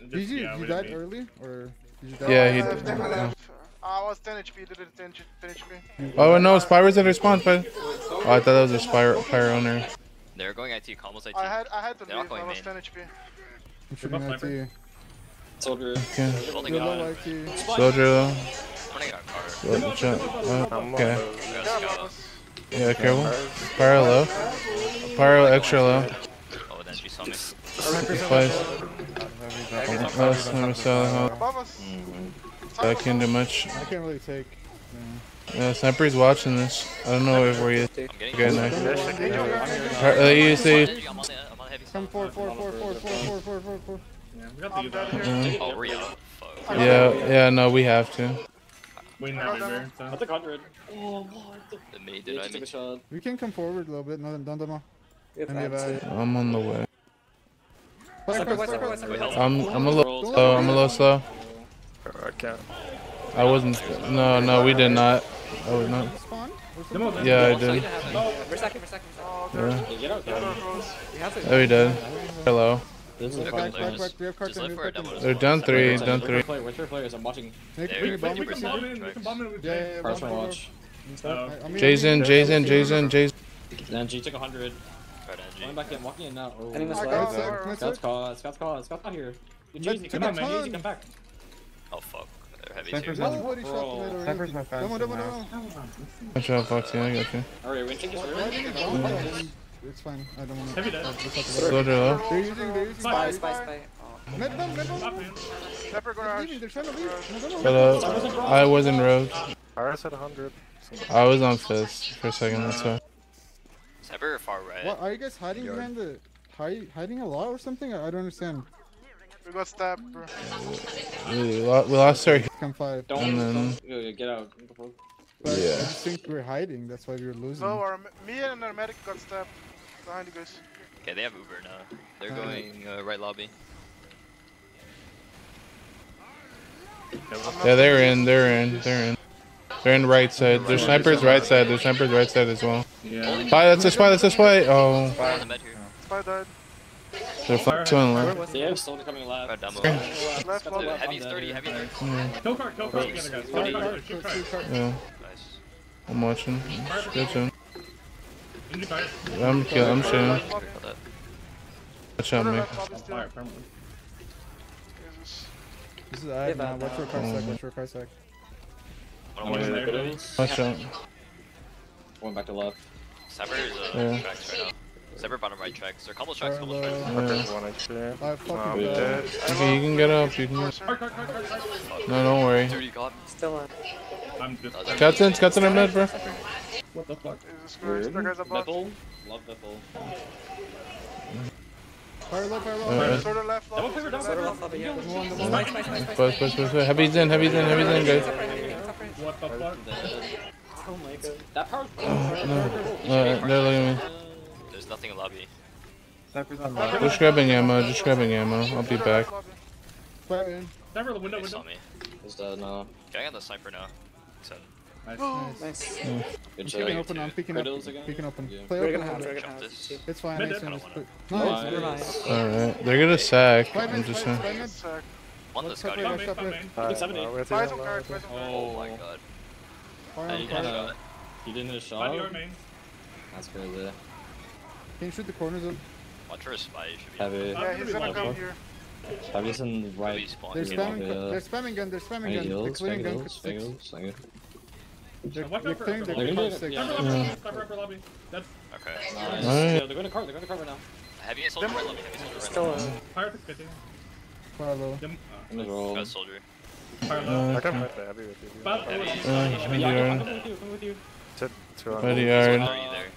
Did you, yeah, you we died early, or did you die? Yeah, he. Left, left, yeah. left. Ah, I was 10 HP, did it 10, 10 HP. Oh no, spy was at her but. Oh, I thought that was a spy, pyro owner. They're going IT, Combos IT. I had I had to They're not leave, I going was main. 10 HP. I'm shooting at you. Soldier. Okay. Holding Good on. low IQ. Soldier low. I'm gonna get a car. Let me jump. Oh, I'm okay. on We got Yeah, Yeah, careful. Pyro low. Pyro extra low. Oh, then she saw me. Twice. Last time I saw Above us. Mm-hmm. I can't do much. I can't really take. Yeah, sniper's watching this. I don't know if where you. I'm getting Okay, nice. Yeah, uh, you see. I'm on the, I'm on the heavy Come side. four, four, four, four, four, four, four, four, four. Yeah, we got to I'm use dead that. here. Uh, Oh, we're yellow. Yeah, yeah, no, we have to. We never do. I So. took 100. Oh, what? The mini Yeah, denied just took me. a shot. We can come forward a little bit. No, don't demo. We have Let me that. evaluate. I'm on the way. I'm I'm a little slow. I'm a little slow. I can't. I wasn't. No, no, we did not. Oh no. Yeah, I did. Yeah. Oh, he did. Hello. They're done three, done three. Winter players, I'm watching. We can bomb in, we can bomb in. Yeah, yeah, yeah. watch. Jason, Jason, Jason, Jason. G took 100. Going back in, walking in now. Oh. Scott's call, Scott's call, Scott's call here. Jason, come back. Jason, come back. Oh fuck. They're heavy Sniper's too. on- Nobody shot the Bro. mid already. Sniper's my Come on, fastest come on, now. come on. Watch out, Foxy. I got you. Alright, we're gonna take this Why early. didn't you bomb? It's fine. I don't want Heavy dead. Soldier low. They're using, they're using. Spy, Spy, spy, spy. Med bomb, med bomb. man. Sniper garage. They're trying to leave. Uh, I wasn't rogue. Paris at 100. I was on fist for a second. That's why. Cyber far right. What, are you guys hiding behind the hide, hiding a lot or something? I, I don't understand. We got stabbed, bro. We lo- we lost our. Come five. Don't, And then- don't yeah, yeah, get out. But I Yeah. just think we're hiding. That's why we're losing. No, our, me and our medic got stabbed. Behind you guys. Okay, they have Uber now. They're Uh, going uh, right lobby. Yeah, they're in. They're in. They're in. They're in right side. Their sniper's right side. Their sniper's right side as well. Yeah. Spy, that's a spy. That's a spy. Oh, Fire on the. Spy died. They're left. They have coming left. Left, left, left. Heavy 30, heavy 30. Kill card, kill card together, guys. Kill card, kill card. Yeah. Nice. I'm watching. Good. I'm kill, I'm shooting. Watch out, man. This is I. Watch your car um, sec, watch your car sec. Watch out. Going back to left. Cyber is a yeah. track right now. Separate bottom right tracks. Or couple tracks, couple tracks. Right. I fucking no, dead. Okay, you can get up. You can get up. No, don't worry. Dude, you got me. Still on. I'm just... Captain, Captain, I'm dead, bro. What the fuck? Is this guy's up Bepple. Love Bepple. Fire low, fire low. Uh, sort of left, left. Double cover, double cover. Nice, nice, nice. Push, push, push. Heavy's in, heavy's in, heavy's in, guys. What the fuck? Oh my god. That power's... No, no, they're looking at me. There's nothing lobby. Sniper's on. Just grabbing ammo, just grabbing ammo. I'll be back. Sniper, window, window. He saw me. He's dead now. Can I get the sniper now? Nice, nice. nice. Yeah. Good open, I'm picking Riddles up. Open. Yeah. Play open. Dragon It's fine. It's. Nice. Alright, they're gonna sack. I'm just saying. Oh my god. You didn't hit a shot. That's crazy. Can you shoot the corners of... Watch for a spy, you should be... Heavy. Yeah, he's gonna come here. I'm just in the right. They're spamming, yeah. they're spamming gun, they're spamming gun. They're clearing gun for six. They're, they're clearing their gun for six. Cover upper They're upper lobby. Dead. Okay. Nice. Right. Yeah, they're going to cover, they're going to cover now. Heavy assault right lobby, heavy assault right lobby. Fire the kitty. Fire low. I'm gonna roll. Go soldier. Fire uh, low. I can fight the heavy with you. Heavy, uh, he should be yeah, I'm coming with you, I'm coming with you. To, to uh, Ready, Aaron. Are you there?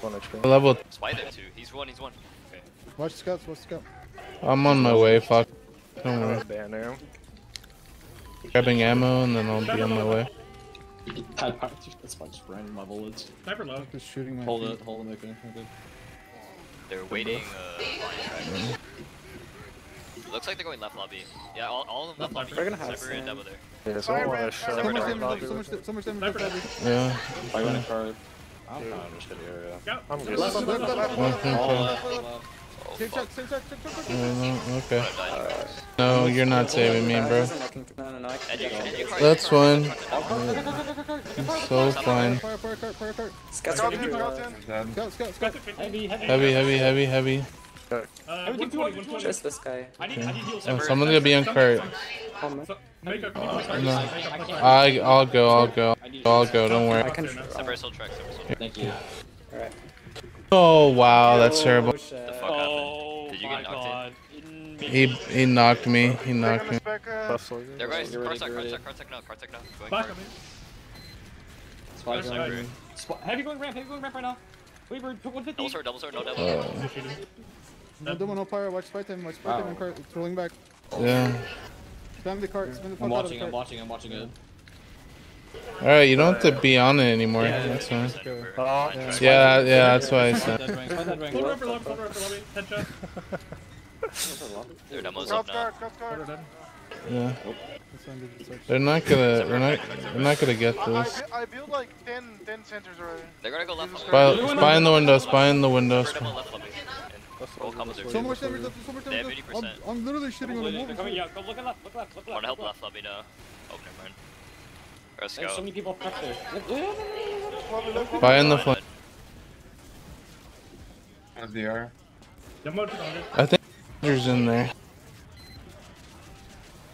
One HP. Level. Spy there too. He's one. He's one. Okay. Watch scouts. Watch scout. I'm on my way. Fuck. Don't worry. Banner. Grabbing ammo and then I'll be on my way. That's fine. Just random level. It's Sniper low. Just shooting my. hold feet. it. Hold it. Make it. They're waiting. Uh, line. Looks like they're going left lobby. Yeah, all, all of them left lobby. They're gonna have Cyber and sand. There. Yeah, someone wanna Fire show So red, much fire me damage. lobby So with much. So much damage. Sniper left lobby. Yeah. I'm going to card. I'm kind of just gonna area. Scout. I'm good. Left, left, left, left, left. One left. thing All for- left. left. Save fuck. Save shot. Save shot. Save shot. okay. I'm. No, you're not saving me, bro. That's fine. So fine. fire, fire, cart, fire, cart. Scouts Scout ready in, to, scout in. Dead. Scout, scout, Scout scout. to 50. Heavy. Heavy. Heavy, heavy, heavy, heavy. Uh, Everything 120, 120. Just this guy. I need, I need heals. Oh, someone's gonna be on cart. Oh. So, make a, can you push cart? No. Make a push cart. I, I'll go, I'll go. I'll go, don't worry. I can. Separate soul track, separate soul track. Thank you. Alright. Oh, wow, that's terrible. Oh, shit. The fuck Oh happened? Did you get knocked god. He, he knocked me, he knocked me. us back, uh, Left soldier. in? They're going, Get ready, Karsak, get ready. Karsak, Karsak now, Karsak now. Going Back up it. Spy going. nice. Spy- Heavy going ramp, heavy going ramp right now. Wait, we're 150. Double sword, double sword, no double. Uh, No demo, no pyro. Watch fight him. Watch fight him. Wow. and Cart. It's rolling back. yeah. Spam the cart. Spam the fuck I'm out of the watching, I'm watching, I'm watching it. Alright, you don't have to be on it anymore. That's fine. Oh, Yeah. Yeah, yeah, that's why I said. that rank, fight that rank. Hold over lobby, hold over lobby. Headshot. Their demo's Cut up now. guard. Yeah. That's fine, dude, it's like- They're not gonna, they're not, they're not gonna get I, I, this. bu- I built like 10, 10 centers already. They're gonna go left Spy, spy in the window, spy in the window. Third demo left lobby. Roll combos are So much damage left. So much They have damage left. 80%. I'm, I'm literally shitting on the They're coming, yeah, go look at left, look left, look left. Wanna help look left lobby now. Oh, never mind. Let's There's so go. many people prepped there. Lobby, left, in the flank. How's VR? Demo 200. I think there's in there.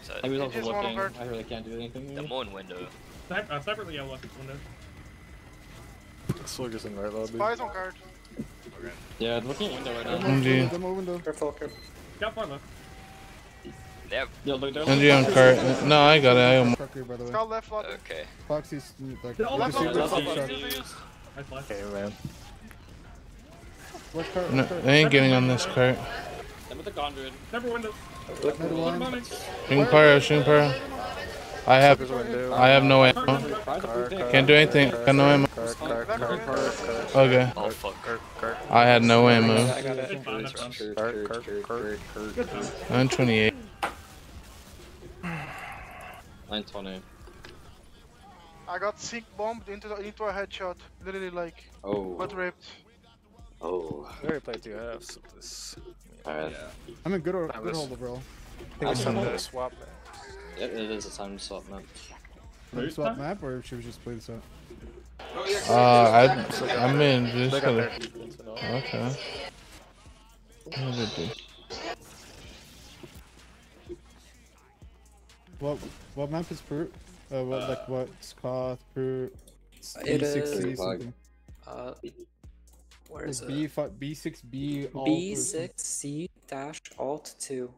So, I was also looking. card. I really can't do anything. here. demo and window. Sniper, uh, sniper yeah, left window. Soldiers in right lobby. Spies on guard. Yeah, looking at window right now. MG. Demo window. Careful, careful. Got far left. They. Yeah, look, they're MG on cart. No, I got it. I got Trucker, by the way. Scout left lobby. Okay. Foxy's like. You left, see left, Rick's left, shot. left. Nice flash. Hey, man. Watch cart. No, Watch cart. I ain't getting on this cart. I'm with the Gondred. Sniper window. Look, Middle Look one. Shooting pyro, shooting pyro. I have, window. I have no ammo. Try to prove it. Can't do anything. Got no ammo. Okay. Oh fuck. cart, cart, I had no I ammo. got. I got it. It's fine, that's fine. Kurt, cart, Kurt, cart, Kurt, cart. Kurt, Good Kurt. 928. 920. I got sink bombed into the into a headshot. Literally like Oh. butt raped. Oh. We already played two halves of this. Alright. I'm in good, or- I good was- hold overall. I think it's time to swap now. Yep, it is a time to swap map. Can we swap map, or should we just play this out? Uh, I, I'm in. Just gonna. defense and all. Okay. What did it do? What what map is Pert? Uh, what like what's Koth, Pert? It B6C is- something. Uh, where It's is B it? fi- B6B. alt or B6C dash alt 2.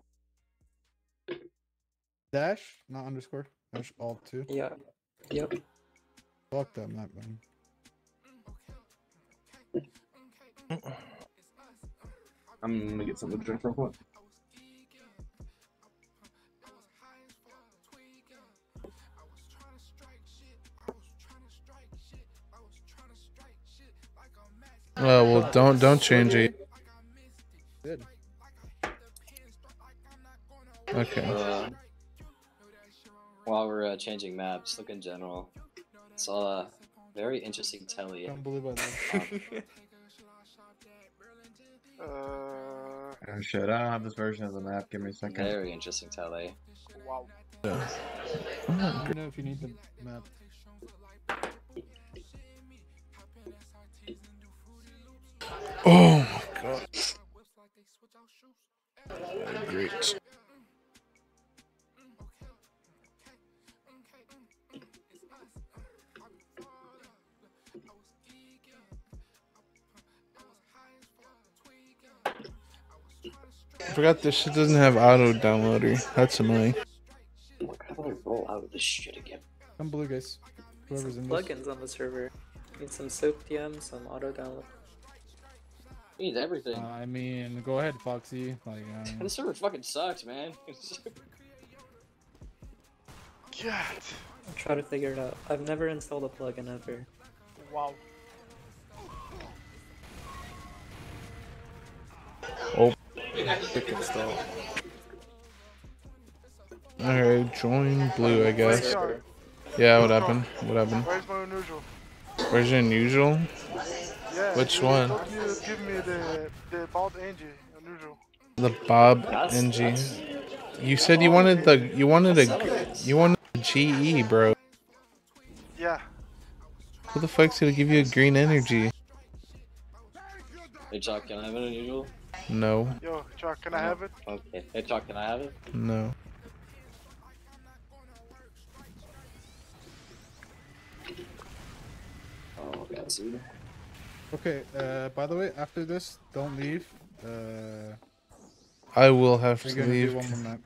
Dash, not underscore. Dash alt two. Yeah. Yep. Fuck that map, man. I'm gonna get something to drink real quick. Oh well, don't don't change it. Good. Okay. Uh, while we're uh, changing maps, look in general. It's a very interesting telly. Can't believe I did. Uh, Oh shit, I don't have this version of the map. Give me a second. Very interesting telly. wow. Let me know if you need the map. Oh my god. Great. I forgot this shit doesn't have auto downloader. That's annoying. How do I roll out of this shit again? Come blue, guys. Whoever's in this. Plugins on the server. Need some soap DM, some auto download. It needs everything. Uh, I mean, go ahead, Foxy. Like, um, the server fucking sucks, man. God. I'll try to figure it out. I've never installed a plugin ever. Wow. Quick install. Alright, join blue, I guess. Yeah, what happened? What happened? Where's my unusual? Where's your unusual? Yeah. Which you one? you give me the the bald Angie unusual. The Bob That's- NG. You said you wanted the you wanted a you wanted a GE, bro. Yeah. Who the fuck's gonna give you a green energy? Hey, Chuck, can I have an unusual? No. Yo, Chuck, can I have it? Okay. Hey, Chuck, can I have it? No. Oh, God, see. Okay. Uh, by the way, after this, don't leave. Uh, I will have to leave. one more map.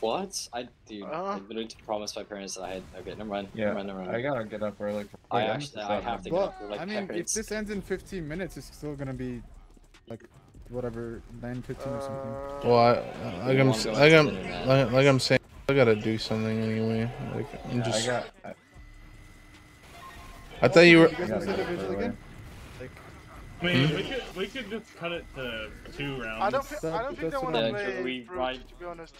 What? I dude, I Uh. literally promised my parents that I had. Okay, never mind. Yeah, never mind, never mind. I gotta get up early. For I actually- I have to now. get Well, up for, like, I mean, if this ends in 15 minutes, it's still gonna be like whatever 9:15 or something. Well, I, like I'm, wanna like I'm, to like, like I'm saying, I gotta do something anyway. Like I'm Yeah, just. I got. I, I thought you were. You guys I wanna gotta the visual again? Like, I mean, Hmm? we could we could just cut it to two rounds. I don't think I don't think they That's want what to I'm- play Yeah, Proot, right. to be honest.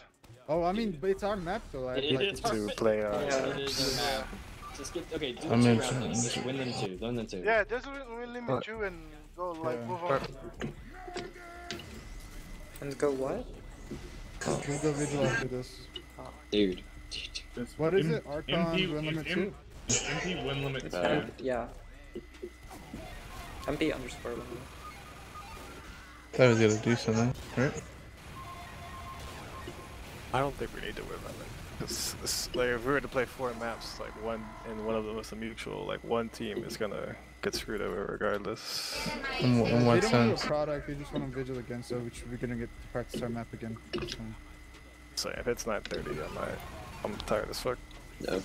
oh, I mean, but it's our map though. I, It like, is it's- To play uh, Yeah, Yeah. it is a map. Just get okay. Do I the mean, two rounds. Just win them two. Win them two. Yeah, just win, win limit two and go like move on. And go what? We'll go Vigil after this. Dude. Just What is M- it? rcon MP, win limit M- two? MP win limit It's two. Uh, yeah. MP underscore limit. Thought I was gonna do something, right? I don't think we need to win that. It's, it's, like if we were to play four maps, like one and one of them is a mutual, like one team is gonna get screwed over regardless. In, wh- in they what don't want sense? a product. They just want to Vigil again. So we should, we're gonna get to practice our map again. That's fine. So if it's 9:30, I might. I'm tired as fuck. Nope.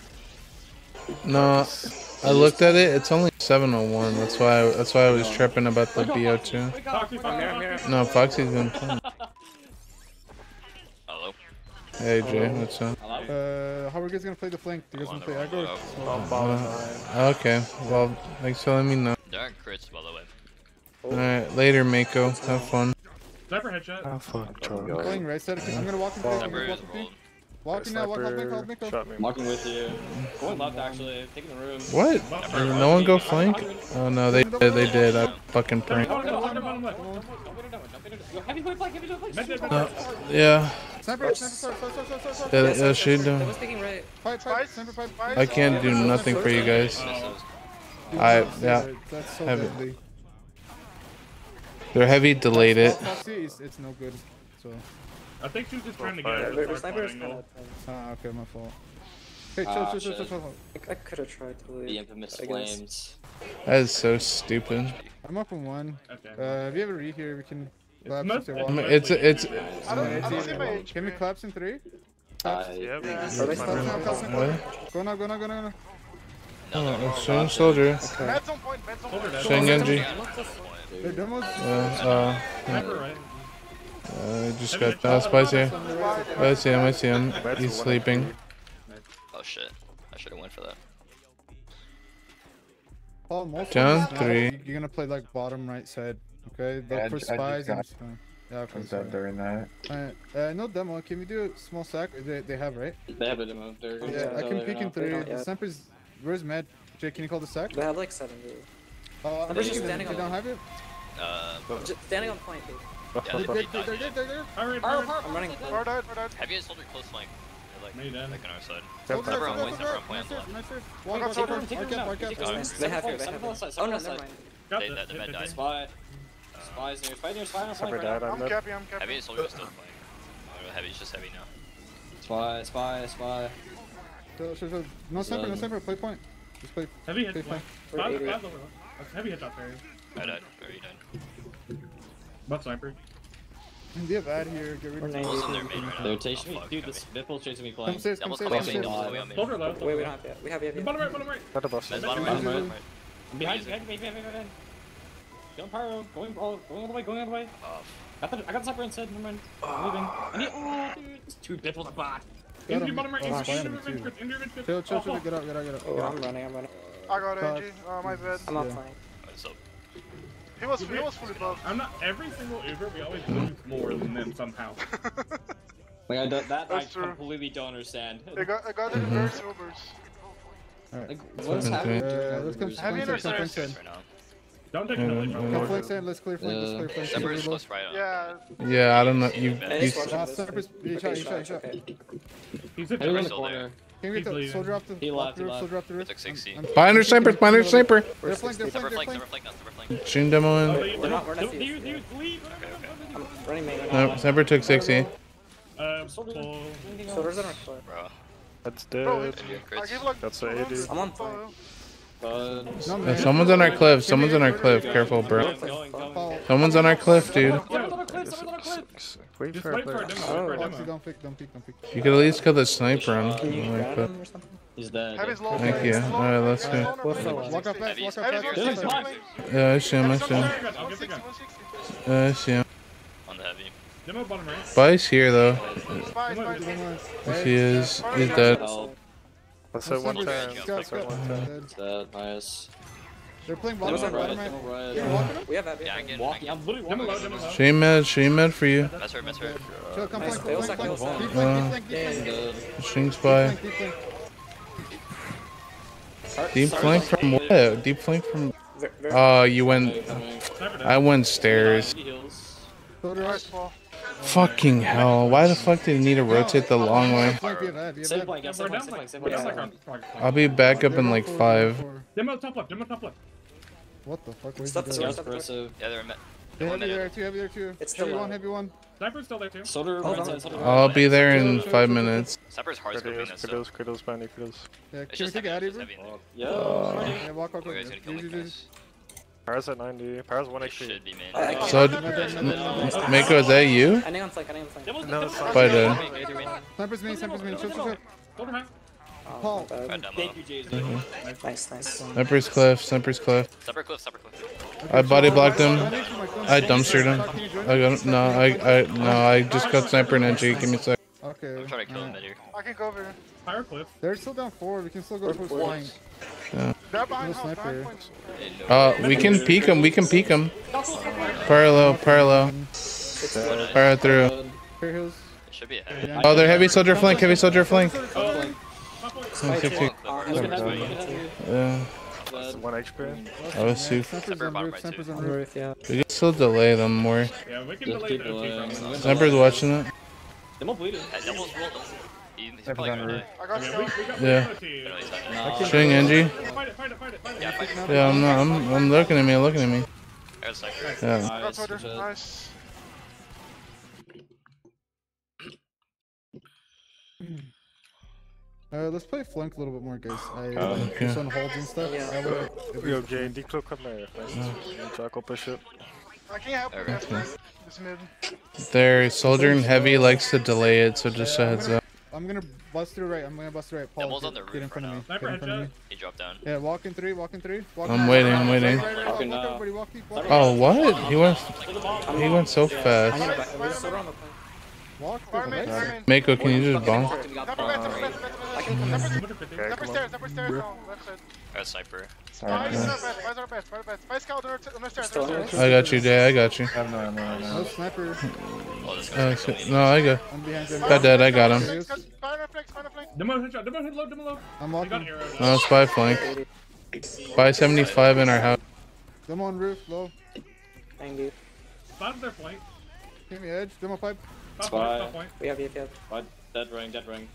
No, I looked at it. It's only 7:01. That's why. I, that's why I was tripping about the BO2. Foxy, Foxy, Foxy. No, Foxy's been playing. Hello. Hey Jay, what's up? Hello? Uh, how are you guys gonna play the flank? Do you guys wanna play aggro? I'm balling Uh, okay, well, thanks for letting me know. There aren't crits, by the way. Alright, later, Mako. Have fun. Sniper headshot. Oh fuck, I'm Charlie. playing right side. I'm gonna walk in flank. I'm Sniper gonna walk in flank. rolled. Walking now. Walk out flank. Out flank. shot. I'm walking with you. Going left actually. Taking the room. What? Did no one go flank? Oh no, they did. They did. I fucking pranked. Uh, yeah. Sniper. Sniper. Sniper. Fight. Fight. I can't do nothing for you guys. I yeah. That's so Heavy. They're heavy. Delayed it. It's, it's no good. So. I think she was just trying to get fire. at Their the sniper is kind of. Ah, okay, my fault. Hey, chill, Ah, chill, chill, chill, chill. I, I could have tried to leave. The infamous flames. That is so stupid. I'm up on one. Okay. Uh, if you have a read here, we can collapse most- into I one. it's it's. I don't, I don't see easy. my Can we HP. collapse in three? Uh, Yep. Yeah. Are they Collapse still now, collapse now. Go now, go now, go now, go now. Oh, Shane Soldier. Meds on point, meds on point. there. Genji. Their demos. Uh, Sniper right. uh, uh, just got uh, Spice here. I see him. I see him. He's sleeping. Oh shit. I should have went for that. Paul, most of Down three. You're gonna play like bottom right side. Okay, look Yeah, for ju- I just spies and. Yeah, okay. Comes sorry. during that. Alright, uh, no demo. Can we do a small sack? They, they have right? They have a demo. They're Yeah, I can peek in now. three. The yet. snipers. Where's Med? Jay, can you call the sack? They have like 70. Oh, I'm just peeking them. standing They on don't have it. Uh, Just standing on point, dude. yeah, They're, they they're, they. Alright, Fire, alright. fire, I'm running. Far died, far died. Heavy is soldier close flank. Like, Me then. like on our side. Soldier, Sniper on soldier, point, soldier, sniper on point nice on serve, nice serve. Take Walk him, out, take walk him, out, take walk him out, now. walk out. Take Oh, him. They have here, they have here. Oh no, never side. mind. They- the- the- the med died. Spy. Spies near, spy near, spy near, spy Sniper right died. now. I'm I'm capping, I'm Heavy capping. is soldier still flank. Oh, heavy's just heavy now. Spy, spy, spy. Chill, chill, chill. No sniper, no um, sniper. Play point. Just play. Heavy hit Play flank. point. Five, 80. five over. That's heavy headshot fairy. I died. Already died. Butt sniper. They have ad here. Get rid We're of 90. Most of them are main right now. They're chasing Oh, me. fuck, Dude, heavy. this Bipple's chasing me Come playing. stairs, come Devil's stairs, coming come main, stairs. devil's way on main. Soldier left. Wait, we don't have yet. We have yet. Bottom right, bottom right. Not above Med me. bottom Bottom right. right. bottom right. I'm behind you, behind you, behind you, behind you, behind you. Going pyro, going all, going all the way, going all the way. Oh, Got the, I got the sniper instead. Never mind. I'm moving. I need, oh, dude, it's two Bipples bot. Got Injury him. bottom right. Oh, too. Chill, chill, chill. Get out, get out, get out. Oh, Get I'm running, I'm running. I got Fuck. AG. Oh, my bad. I'm not Yeah. flank. what's up? He was, he was fully buffed. I'm not every single Uber. We always lose more than them somehow. Like, I don't, that I true. completely don't understand. I got, I got the reverse overs. Like, what's happening? great. Uh, let's come Have you flank Don't take Yeah, Kelly yeah, from yeah. Flank side. Let's clear flank. Let's Uh, clear flank. Sniper Reload. is close right on. Yeah, Yeah, I don't know. You. You he's s- Ah, snipers. Shot, he shot, he shot. Okay. He's hit in the still corner. Can we get the soldier off the He off left, the roof? Soldier off the roof. It's 60. I'm- I'm- Binder sniper. Binder sniper. They're flank. They're Never flank. They're flank, never flank. flank, never flank. flank. Shooting demo Oh, in. they- We're not- we're not leave. I'm running main. No, Sniper took 60. Uh, pull. Soldier's on our floor. Bro. That's dead. it, Your I crits. give like. That's two a rounds. 80. I'm on Uh, fire. Someone's on our cliff. Someone's on our cliff. Careful, bro. Someone's on our cliff, dude. You could at least kill the sniper on. He's dead. Thank you. Alright, let's go. Yeah, I see him. I see him. low. I'll get the gun. 160, 160. Yeah, I see him. On here though. Yes, he is. He's dead. Help. Let's hit one Sniper's- time. Scott, Let's hit one time. Dead. Dead. Nice. They're playing Demo bottom right, right. bottom right. Right. You're walking up? We have Abby. Yeah, I can. Walking. I'm literally Demo walking. low, demo low. Shame med, shame med for you. Mess her, mess her. Chill, come Nice. flank, They flank, also flank, flank. Deep flank, Uh, deep flank, deep flank. Dead. Shing's. Deep flank, from what? Deep flank from. Ver- ver- Oh, you went. I went stairs. Heals. Shoulder right. Paul. Fucking hell. Why the fuck did he need to rotate the long way? Flank, you have ad, you have Save ad. blank. Yeah, We're save blank. down Save like, blank. Save we're down blank. like our target. I'll be back up in like Four, five. four. Demo top left, demo top left. What the fuck? Where's Stop he the going? sword. Yeah, they're met. Hey, one Heavy there, minute. two, heavy there, two. It's still Heavy one, heavy one. Sniper's still there too. Soldier Hold right on. side. Soldier I'll be there in five minutes. Sniper's hard scoping Critters, us. So. critters, critters, bandy, critters. Yeah, It's can we just take heavy. ad It's just even? heavy in there. Yeah. Yeah, walk, walk, Oh, walk. Para's at 90. Para's 1 It HP. should be, man. I- I So. Mako, is that you? I think on flank. I think on flank. No, it's not. By dead. Sniper's main, sniper's main. Chill, chill, chill. Shoulder man. Oh, Paul. my bad. Red demo. Nice, nice. Sniper's cliff, sniper's cliff. Sniper cliff, sniper cliff. I body blocked him. Bandage for. I dumpstered him. I got no, I, I, no, I just got sniper and entry. Give me a sec. Okay. I'm trying to kill him alright. mid here. I can go over. Fire cliff. They're still down four. We can still go for flank. They're behind No house. sniper. Uh, we can peek him. We can peek him. Parallel, parallel, fire through. Fair Hills. It should be a heavy. Oh, they're heavy soldier flank. Heavy soldier flank. Spike tick, two. tick. You can I'm have gonna- it. You can have it. Yeah, That's 1 HP. I was soup. Sniper's Sniper on bottom roof. right Sniper's too. on on roof. roof, yeah. We can still delay them more. Yeah, we can delay keep the OT delaying. from us. Sniper's watching it. Demo bleeding. That doubles roll. He- He's probably on gonna roof. I got Okay, we, we got Yeah. OT. No, he's not. Nah. Fight it, fight it, fight it, fight it. Yeah, fight. Yeah, I'm not. I'm, I'm looking at me. Looking at me. I. Yeah. Nice. soldier. good shit. Nice. Uh, let's play flank a little bit more, guys. I uh, okay. just on holds and stuff. Yeah. I would- if Yo, we- Jay, decloak come here. Nice. Jackal push it. I can't help Okay. it. That's This mid. Their soldier and heavy likes to delay it, so just a heads up. I'm gonna bust through right. I'm gonna bust through right. Paul, Devil's get, on the get in front right of me. now. Get in front of me. He dropped down. Yeah, walk in three. Walk in three. Walk I'm in waiting, Right, I'm right, waiting. right, right, right, Walking Walk now. everybody. Walk. Walk Oh, what? He went. He went so I fast. Mako, can you just Sniper come stairs, on. stairs. Left side. I got sniper. I got you, Day. I got you. I have no No sniper. Oh, Uh, guy's so- gonna kill me. no, I got. I'm behind them. Got that. I got him. Flank, flank, Fire flank, fire flank. Demo headshot, demo hit low, demo low. I'm He got walking. arrow. No, spy flank. Spy 75 in our house. Demo on roof. Low. 90. Spot their flank. Give me edge. Demo pipe. Top Spy. point, top point. We have, we have, we have. What? Dead ring, dead ring.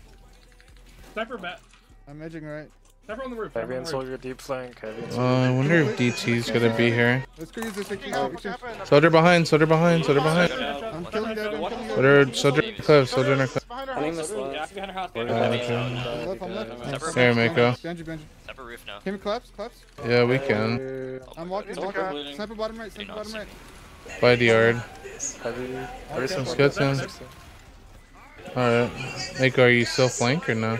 Sniper bat. I'm edging right. Sniper on the roof. Heavy and soldier deep flank. Heavy and Uh. I wonder if DT's gonna be here. Let's go use this. What can happen, what can happen? Soldier behind. Soldier behind. Soldier behind. I'm killing that. I'm killing. Soldier. Soldier in our cliff. Soldier in our cliff. Behind I think this left. Yeah, behind her house. Uh, okay. left. I'm left. Sniper roof. Mako. Benji, Benji. Sniper roof now. Can we collapse? Collapse? Yeah, we can. I'm walking. It's walking. okay. bleeding. Sniper bottom right. Sniper bottom right. By the yard. Heavy. Heavy Okay. some Let's. Alright. Mako, are you still flank or no?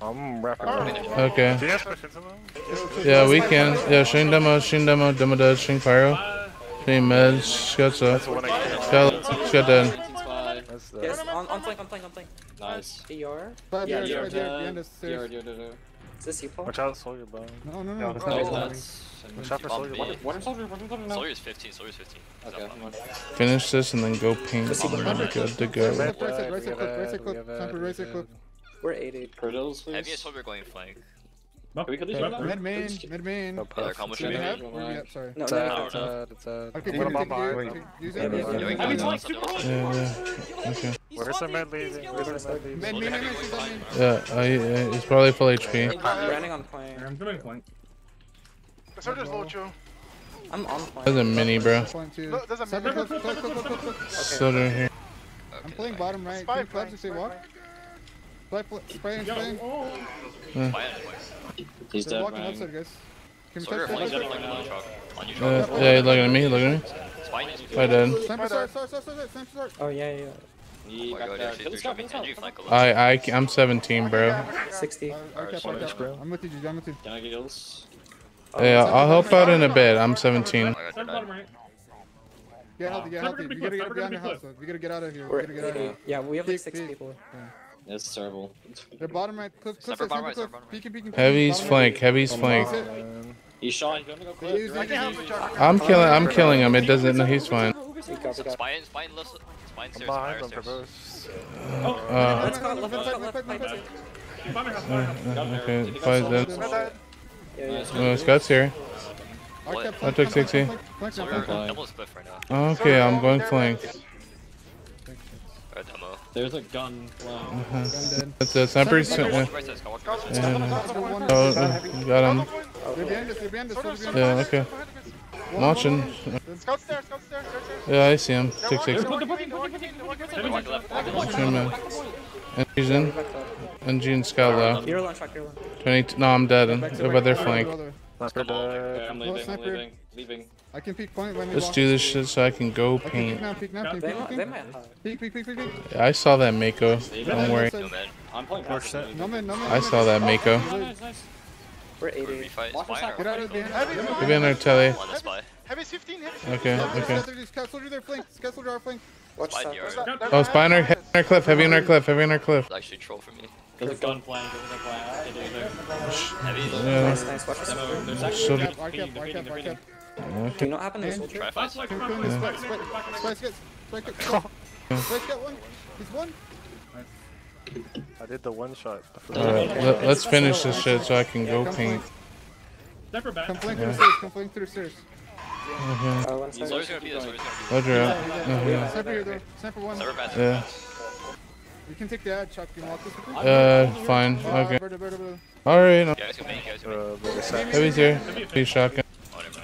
I'm wrapping up. Okay. Do you guys push into them? Yeah, we can. Yeah, Shing demo, Shing demo, demo dead, Shing pyro. Shing meds, Scutza. That's one HP. Scott, Scott dead. Spy. That's the. Yes, on, on flank, on flank, on flank. Nice. ER. Five Yeah. Is this you, Paul? Watch out, soldier bomb. No, no, Yeah, no. that's Oh, not Oh, good. that's. For soldier. Water, water soldier, water soldier now. Soldier's 15, soldier's 15. Okay, Finish this and then go pink. Let's see the and we're good to go. Right side, right side, We right side, have clip, right side, we clip. have ad, Sniper, we right side, have clip. We're 80. Curdles, Heavy and please. soldier going flank. Can we kill these Yeah, right now? Mid main, mid main. No Do puff. Other combo we have? Where are we at? Sorry. No, It's no, no. it's ad, it's ad. Okay, What take it, about behind? use Yeah, it. Okay. Where's the med? Where's the med I, uh, he's probably full HP. Branding on plane. I'm doing flank. The soldier's low, I'm on point. That's a mini, bro. Point. No, there's a mini. Soda here. I'm Okay, playing bottom right. Spy Green flank, clubs if they walk. Flank. Spray, spray and Yo, spray. oh. Fine. He's They're dead, walking Rang. outside, guys. Can we Sorry, touch flank that? dead on the truck. On your Uh, yeah, look at me, look at me. Spine. I did. Sniper, sniper, sword. Oh yeah, yeah. He Oh my god, actually, threw shot me. Can you flank a I, I, I'm 17, bro. Uh, 60. I, I Alright, cap, so I much, cap. bro. I'm with you, I'm with you. Can I get kills? Yeah, I'll help out in a bit. I'm 17. Oh my god, they're Sniper dead. bottom right. Get healthy, get healthy. We gotta clipped, get sniper beyond the gonna be house. though. We gotta get out of here. We We're, gotta get out of here. yeah, we have like six peek. people. That's terrible. They're bottom right. Clip, clip, Sniper side, bottom sniper right, clip. sniper bottom Peeking, peeking, peeking. Heavy's Bottom flank, heavy's flank. He's shot. He's gonna go quick. Use You're right use I'm killing, I'm killing him. It doesn't, no, he's fine. We got, we got. Spine, spine, listen. Spine I'm stairs, behind fire on stairs. purpose. Uh, Let's go, Left, okay, Did he five got dead. sold? Not dead. Yeah, yeah. Oh, Scott's here. I What? kept I flank, took flank, 60. flank, flank, So flank, we're flank, flank. double split right now. Okay, I'm going flank. There's a gun. Wow. Gun dead. That's the sniper's. Walk Uh, right side, walk right Got side. and, Sniper one. oh, uh, got him. They're behind us, they're behind us, Soda, they're soda, behind Yeah, okay. One, Watching. Scout stairs, scout stairs. Yeah, I see him. Six six. they're walking in, they're in, they're walking in. Walk left, walk left. Two man. And he's in. And Gene Scout low. You're lunch, you're lunch. 20. No, I'm dead. Back to They're back, their flank. Sniper dead. I'm leaving. I'm leaving. Leaving. I can peek point when we Let's do this shit so I can go I can peek paint. Yeah, I saw that Mako. Don't worry. No man. I'm playing More passive. set. No man, no man. I saw that Mako. Nice, nice. We're We're 80. refight. Watch Spine the or Get out of flank? there. Heavy, Give in there, Telly. On the spy. heavy 15, heavy 15. Okay, Scout okay. soldier, Scout soldier, their flank. Scout soldier, our flank. Watch Spy side. here. They're- they're Oh, Spiner, behind heavy us. on our cliff, heavy on our cliff, heavy on our cliff. It's actually troll for me. There's a gun playing. There's a gun playing. I did it. Heavy. Yeah. Nice, nice. Watch Demo, this. There's So- actually Cap, our cap, our cap, our cap. Do you not happen to soldier? Try fight. Flash, Kill, flash, kill flash, him, flash, Spice, flash, Spice, flash, Spice, get, Spice, get, Spice, get one. He's one. I did the one shot. the first Alright, one. let, let's finish this shit so I can go Come paint. Sniper back. Come flank through the stairs, come flank through the stairs. Oh, one side. Soldier's gonna be there. Soldier's gonna be Roger out. Uh-huh. Sniper here though. Sniper one. there. Sniper bad. Yeah. You can take the ad, Chuck. You want this with me? Uh, fine. Uh, Okay. Alright. You guys can make. You guys can make. Uh, very sad. Heavy's here. Heavy shotgun.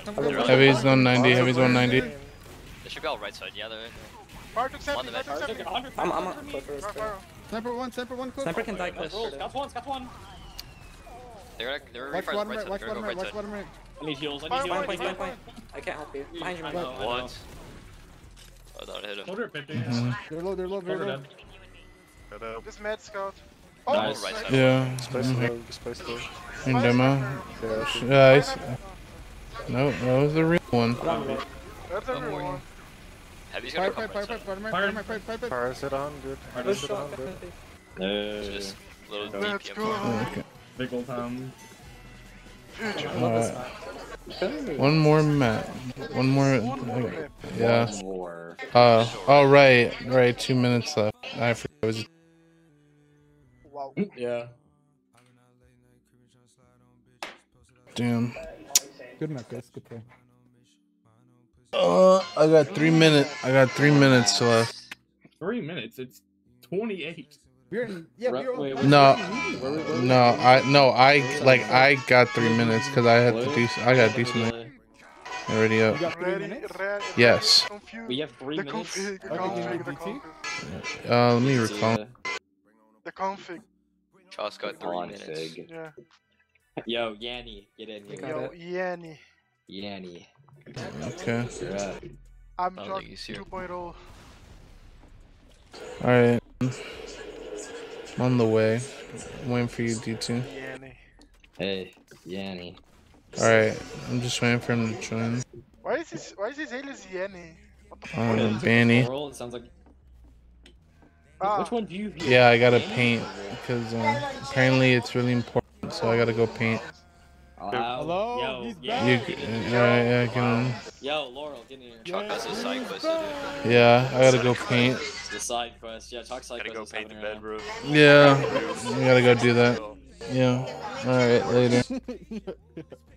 Heavy's 190. Heavy's 190. They should be all right side. Yeah, they're. Fire took 70, fire took 70. I'm, I'm on cliff first. Fire, fire. Sniper one, sniper one, close. Sniper can die cliff. Oh, Scout one. Scout one. They're gonna. They're Watch bottom right right, side. watch bottom go right, watch right side. bottom right. I need heals. I need heals. Point, point, point. I can't help you. Behind you, I man. know, I know. What? Oh, don't hit him. Soldier at 50. Mm-hmm. They're low, they're low, they're low. dead. Got up. This mad scout. Nice. Oh, right side. Yeah. Space low. Space low. In demo. Yeah. Yeah, I s- No, that was the real one. That's everyone. Heavy's Fire, gonna fire, come fire, right fire, side. bottom right, bottom right, fire, fire, fire. Fire hit on, good. Fire Push hit shot, on, good. definitely. No. Just little Let's DPM. go. Okay. Big ol' time. Alright. One more map. One more. Yeah. One more. Uh. Oh right. Right. Two minutes left. I forgot. It was Wow. Yeah. damn. Good enough, guys. Good play. Uh. I got three minutes. I got three minutes left. Three minutes. It's 28. We're in, yeah, we're on. wait, we're No. on Where we- where we- No. I. No. I. Like. I got three minutes because I had to do. I got decent already up. You Ready, minutes? ready. Yes. We have three The minutes. config, the Okay, config, the config. Uh. Let me recall. The config. Charles got three minutes. Yeah. Yo, Yanni, get in You here. got Yo, it. Yanni. Yanni. Okay. You're up. I'm Oh, Jock he's 2.0. All right. I'm on the way. waiting for you, D2. Yanni. Hey, Yanni. All right. I'm just waiting for him to join. Why is this? Why is his alias Yanni? Um, Banny. It sounds like. Ah, Which one do you? Yeah, I gotta paint because um, apparently it's really important. So I gotta go paint. Hello. Yo, he's yeah. You, alright, yeah, get on. Yo, Laurel, get in here. Chocc has a side quest to do. Yeah, I gotta go paint. The side quest. Yeah, talk side Gotta quest. go paint the happening right bed, now. bro. Yeah, you gotta go do that. Yeah. All right, later.